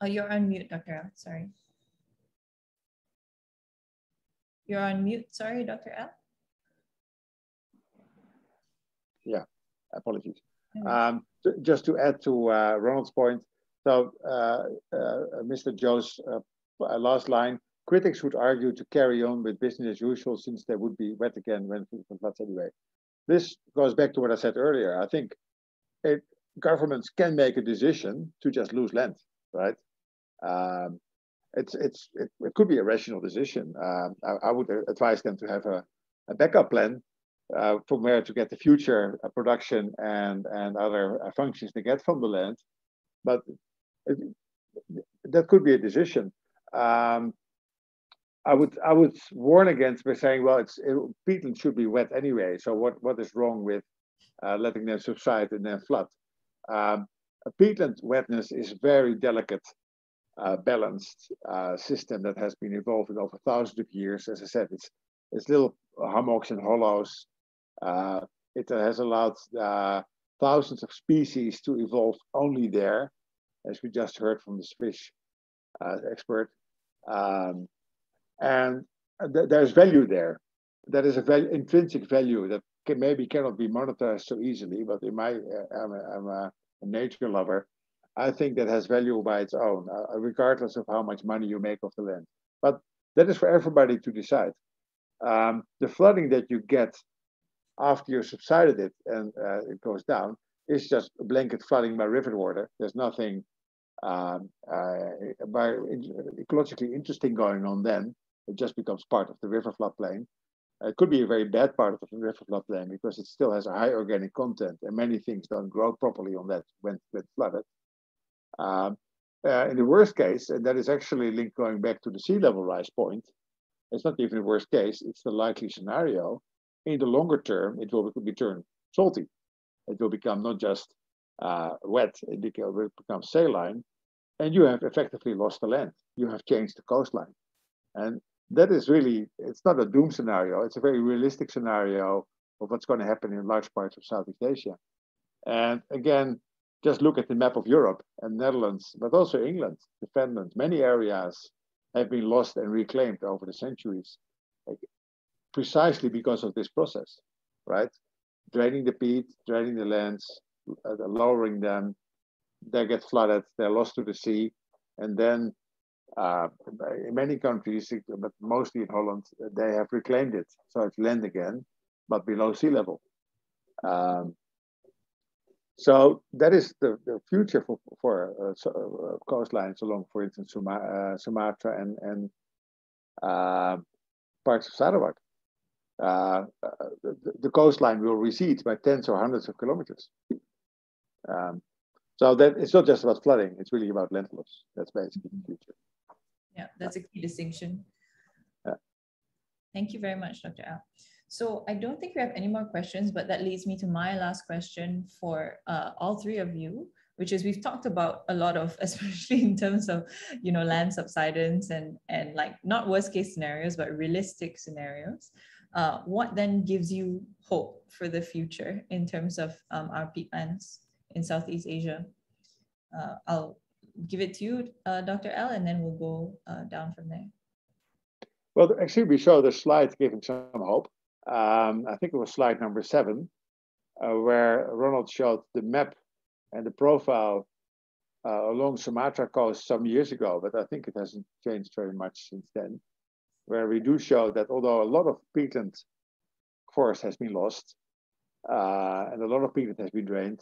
Oh, you're on mute, Dr. Al, sorry. You're on mute, sorry, Dr. Al. Yeah, apologies. Um, just to add to uh, Ronald's point, so uh, uh, Mr. Joe's uh, last line, Critics would argue to carry on with business as usual since they would be wet again when floods anyway. This goes back to what I said earlier. I think it, governments can make a decision to just lose land, right? Um, it's it's it, it, could be a rational decision. Um, I, I, would advise them to have a, a backup plan uh, from where to get the future uh, production and and other uh, functions they get from the land, but it, that could be a decision. Um, I would I would warn against by saying, well, it's it, peatland should be wet anyway. So what what is wrong with uh, letting them subside and then flood? Um, peatland wetness is very delicate, uh, balanced uh, system that has been evolving over thousands of years. As I said, it's it's little hummocks and hollows. Uh, it has allowed uh, thousands of species to evolve only there, as we just heard from the fish uh, expert. Um, and th there's value there. There is a value, intrinsic value that can, maybe cannot be monetized so easily, but in my, uh, I'm, a, I'm a, nature lover. I think that has value by its own, uh, regardless of how much money you make off the land. But that is for everybody to decide. Um, the flooding that you get after you subsided it and uh, it goes down is just blanket flooding by river water. There's nothing um, uh, by ecologically interesting going on then. It just becomes part of the river floodplain. It could be a very bad part of the river floodplain because it still has a high organic content and many things don't grow properly on that when, when flooded. Um, uh, in the worst case, and that is actually linked going back to the sea level rise point, it's not even the worst case, it's the likely scenario. In the longer term, it will be turned salty. It will become not just uh, wet, it will become saline, and you have effectively lost the land. You have changed the coastline. And that is really, it's not a doom scenario, it's a very realistic scenario of what's going to happen in large parts of Southeast Asia. And again, just look at the map of Europe and Netherlands, but also England, the Finland, many areas have been lost and reclaimed over the centuries, like, precisely because of this process, right? Draining the peat, draining the lands, uh, lowering them, they get flooded, they're lost to the sea, and then uh, in many countries, but mostly in Holland, they have reclaimed it. So it's land again, but below sea level. Um, so that is the, the future for, for uh, so, uh, coastlines along, for instance, Suma, uh, Sumatra and, and uh, parts of Sarawak. Uh, uh, the, the, coastline will recede by tens or hundreds of kilometers. Um, so that it's not just about flooding; it's really about land loss. That's basically the future. Yeah, that's a key distinction. Yeah. Thank you very much, Dr. Al. So I don't think we have any more questions, but that leads me to my last question for uh, all three of you, which is we've talked about a lot of, especially in terms of, you know, land subsidence and, and like not worst case scenarios, but realistic scenarios. Uh, what then gives you hope for the future in terms of um, our peatlands in Southeast Asia? Uh, I'll give it to you, uh, Dr. Al, and then we'll go uh, down from there. Well, actually, we show the slide giving some hope um, I think it was slide number seven, uh, where Ronald showed the map and the profile uh, along Sumatra coast some years ago, but I think it hasn't changed very much since then, where we do show that although a lot of peatland forest has been lost uh, and a lot of peatland has been drained,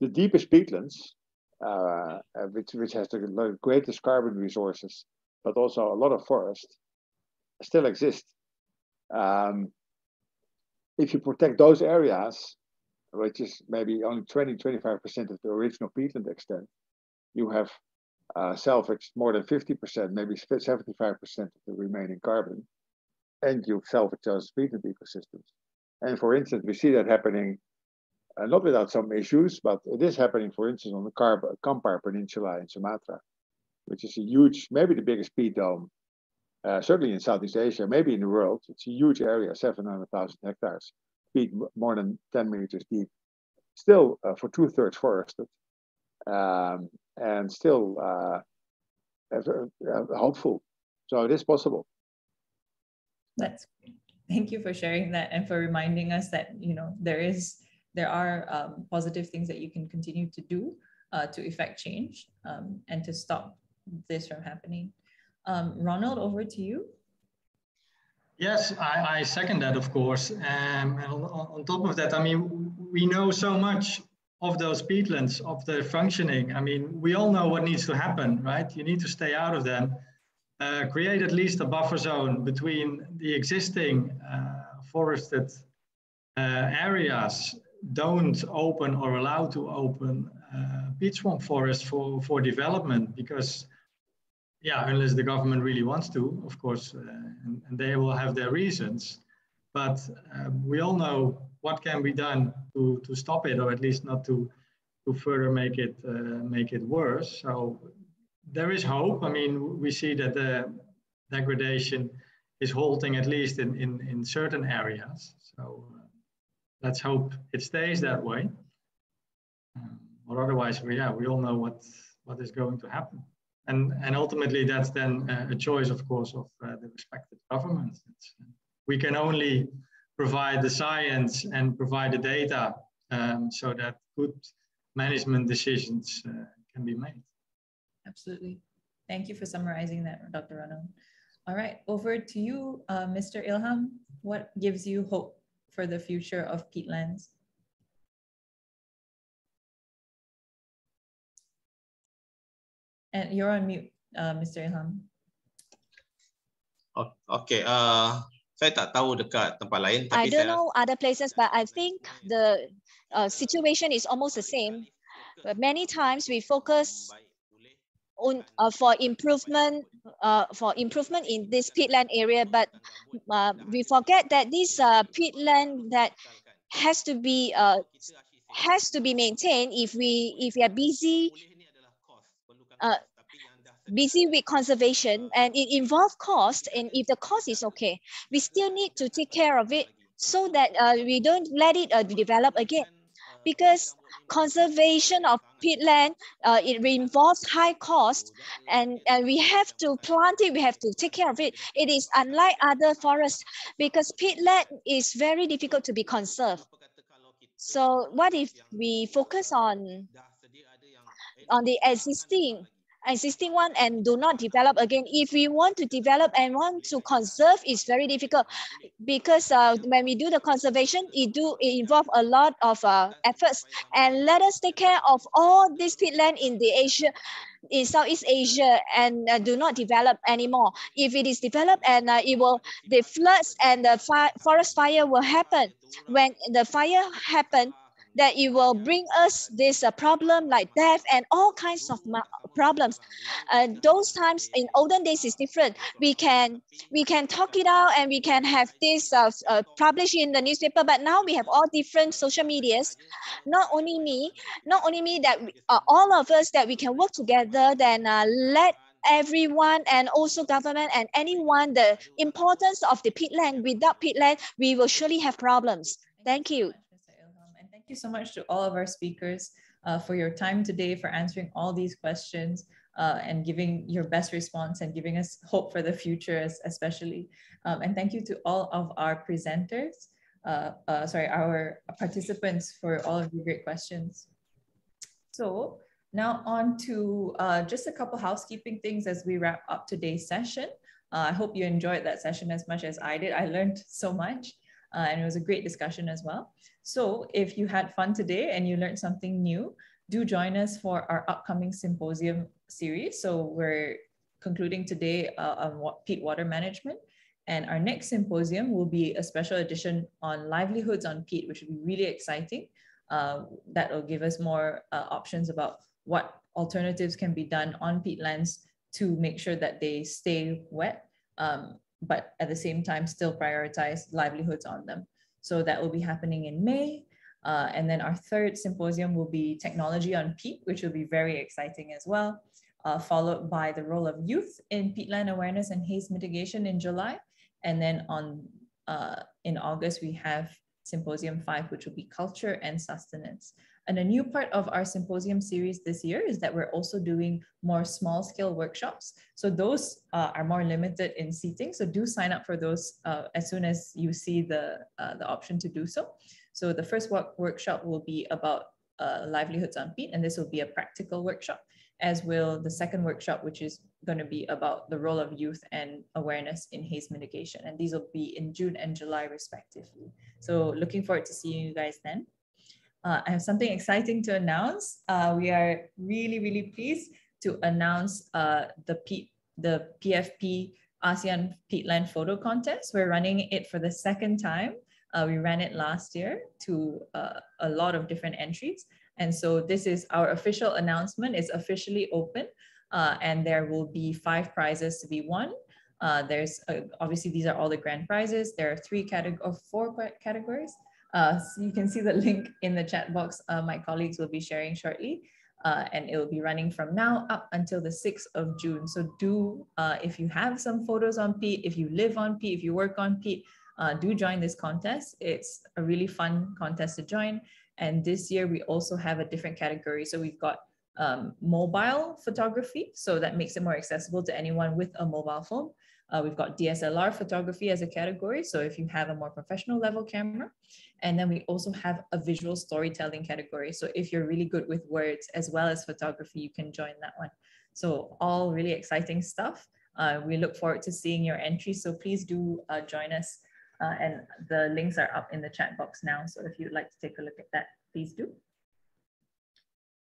the deepest peatlands, uh, uh, which, which has the greatest carbon resources, but also a lot of forest, still exist. Um, if you protect those areas, which is maybe only 20, 25% of the original peatland extent, you have uh, salvaged more than 50%, maybe 75% of the remaining carbon, and you salvage those peatland ecosystems. And for instance, we see that happening, uh, not without some issues, but it is happening, for instance, on the Kampar Peninsula in Sumatra, which is a huge, maybe the biggest peat dome uh, certainly in Southeast Asia, maybe in the world. It's a huge area, 700,000 hectares, peat more than 10 meters deep. Still, uh, for two thirds forested, um, and still uh, hopeful. So it is possible. That's great. thank you for sharing that and for reminding us that you know there is there are um, positive things that you can continue to do uh, to effect change um, and to stop this from happening. Um, Ronald, over to you. Yes, I, I second that, of course. Um, and on, on, top of that, I mean, we know so much of those peatlands, of their functioning. I mean, we all know what needs to happen, right? You need to stay out of them. Uh, create at least a buffer zone between the existing uh, forested uh, areas. Don't open or allow to open uh, peat swamp forest for, for development because yeah, unless the government really wants to, of course, uh, and, and, they will have their reasons. But um, we all know what can be done to, to stop it, or at least not to, to further make it uh, make it worse. So there is hope. I mean, we see that the degradation is halting at least in, in, in certain areas. So uh, let's hope it stays that way. Um, or otherwise, we, yeah, we all know what, what is going to happen and and ultimately that's then a choice of course of uh, the respective governments it's, we can only provide the science and provide the data um, so that good management decisions uh, can be made. Absolutely. Thank you for summarizing that, Dr. Ronald. All right, over to you, uh, Mr. Ilham. What gives you hope for the future of peatlands? And you're on mute, uh, Mr. Ilham. Okay, uh, saya tak tahu dekat tempat lain. Tapi I don't saya... know other places, but I think the uh, situation is almost the same. But many times we focus on uh, for improvement uh, for improvement in this peatland area, but uh, we forget that this uh, peatland that has to be uh, has to be maintained if we if we are busy uh, busy with conservation and it involves cost and if the cost is okay we still need to take care of it so that uh, we don't let it uh, develop again. Because conservation of peatland uh, it involves high cost and, and we have to plant it we have to take care of it. It is unlike other forests because peatland is very difficult to be conserved. So what if we focus on on the existing existing one and do not develop again. If we want to develop and want to conserve, it's very difficult because uh, when we do the conservation, it do it involve a lot of uh, efforts. And let us take care of all this peatland in the Asia, in Southeast Asia, and uh, do not develop anymore. If it is developed and uh, it will, the floods and the fi forest fire will happen. When the fire happen, that it will bring us this uh, problem like death and all kinds of problems. Uh, those times in olden days is different. We can we can talk it out and we can have this uh, uh, published in the newspaper. But now we have all different social medias. Not only me, not only me that we, uh, all of us that we can work together. Then uh, let everyone and also government and anyone the importance of the peatland. Without peatland, we will surely have problems. Thank you. Thank you so much to all of our speakers uh, for your time today, for answering all these questions uh, and giving your best response and giving us hope for the future, especially. Um, and thank you to all of our presenters, uh, uh sorry, our participants for all of your great questions. So now on to uh, just a couple housekeeping things as we wrap up today's session. Uh, I hope you enjoyed that session as much as I did. I learned so much and it was a great discussion as well. So if you had fun today and you learned something new, do join us for our upcoming symposium series. So we're concluding today uh, on peat water management. And our next symposium will be a special edition on livelihoods on peat, which will be really exciting. Uh, that will give us more uh, options about what alternatives can be done on peatlands to make sure that they stay wet, um, but at the same time still prioritize livelihoods on them. So that will be happening in May. Uh, and then our third symposium will be technology on peat, which will be very exciting as well, uh, followed by the role of youth in peatland awareness and haze mitigation in July. And then on uh, in August, we have symposium five, which will be culture and sustenance. And a new part of our symposium series this year is that we're also doing more small scale workshops. So those uh, are more limited in seating. So do sign up for those uh, as soon as you see the, uh, the option to do so. So the first work workshop will be about uh, livelihoods on peat, and this will be a practical workshop, as will the second workshop, which is going to be about the role of youth and awareness in haze mitigation. And these will be in June and July respectively. So looking forward to seeing you guys then uh, I have something exciting to announce. Uh, we are really, really pleased to announce uh, the, P the PFP ASEAN Peatland Photo Contest. We're running it for the second time. Uh, we ran it last year to uh, a lot of different entries. And so this is our official announcement. It's officially open uh, and there will be five prizes to be won. there's obviously these are all the grand prizes. There are three categories or four categories. Uh, so you can see the link in the chat box. Uh, my colleagues will be sharing shortly. Uh, and it will be running from now up until the 6th of June. So do, uh, if you have some photos on peat, if you live on peat, if you work on peat, uh, do join this contest. It's a really fun contest to join. And this year we also have a different category. So we've got um, mobile photography. So that makes it more accessible to anyone with a mobile phone. Uh, we've got DSLR photography as a category. So if you have a more professional level camera, and then we also have a visual storytelling category. So if you're really good with words as well as photography, you can join that one. So all really exciting stuff. Uh, we look forward to seeing your entry. So please do uh, join us. Uh, and the links are up in the chat box now. So if you'd like to take a look at that, please do.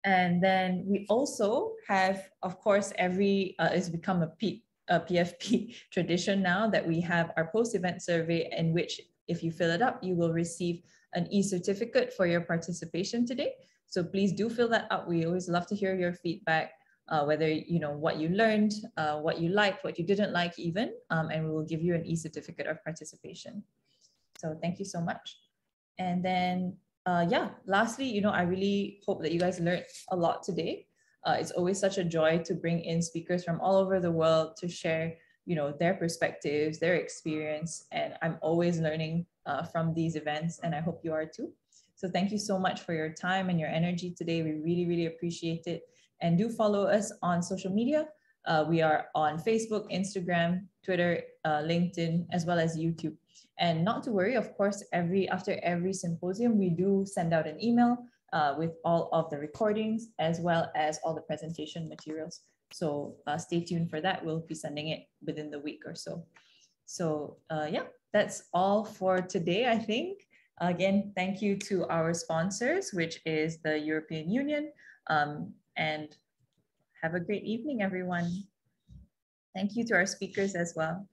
And then we also have, of course, every, uh, it's become a, P, a PFP tradition now that we have our post-event survey in which if you fill it up, you will receive an e-certificate for your participation today. So please do fill that up. We always love to hear your feedback, uh, whether you know what you learned, uh, what you liked, what you didn't like even, um, and we will give you an e-certificate of participation. So thank you so much. And then uh, yeah, lastly, you know, I really hope that you guys learned a lot today. Uh, it's always such a joy to bring in speakers from all over the world to share, you know, their perspectives, their experience, and I'm always learning uh, from these events, and I hope you are too. So thank you so much for your time and your energy today. We really, really appreciate it. And do follow us on social media. Uh, we are on Facebook, Instagram, Twitter, uh, LinkedIn, as well as YouTube. And not to worry, of course, every after every symposium, we do send out an email uh, with all of the recordings as well as all the presentation materials. So uh, stay tuned for that. We'll be sending it within the week or so. So uh, yeah, that's all for today, I think. Again, thank you to our sponsors, which is the European Union. Um, and have a great evening, everyone. Thank you to our speakers as well.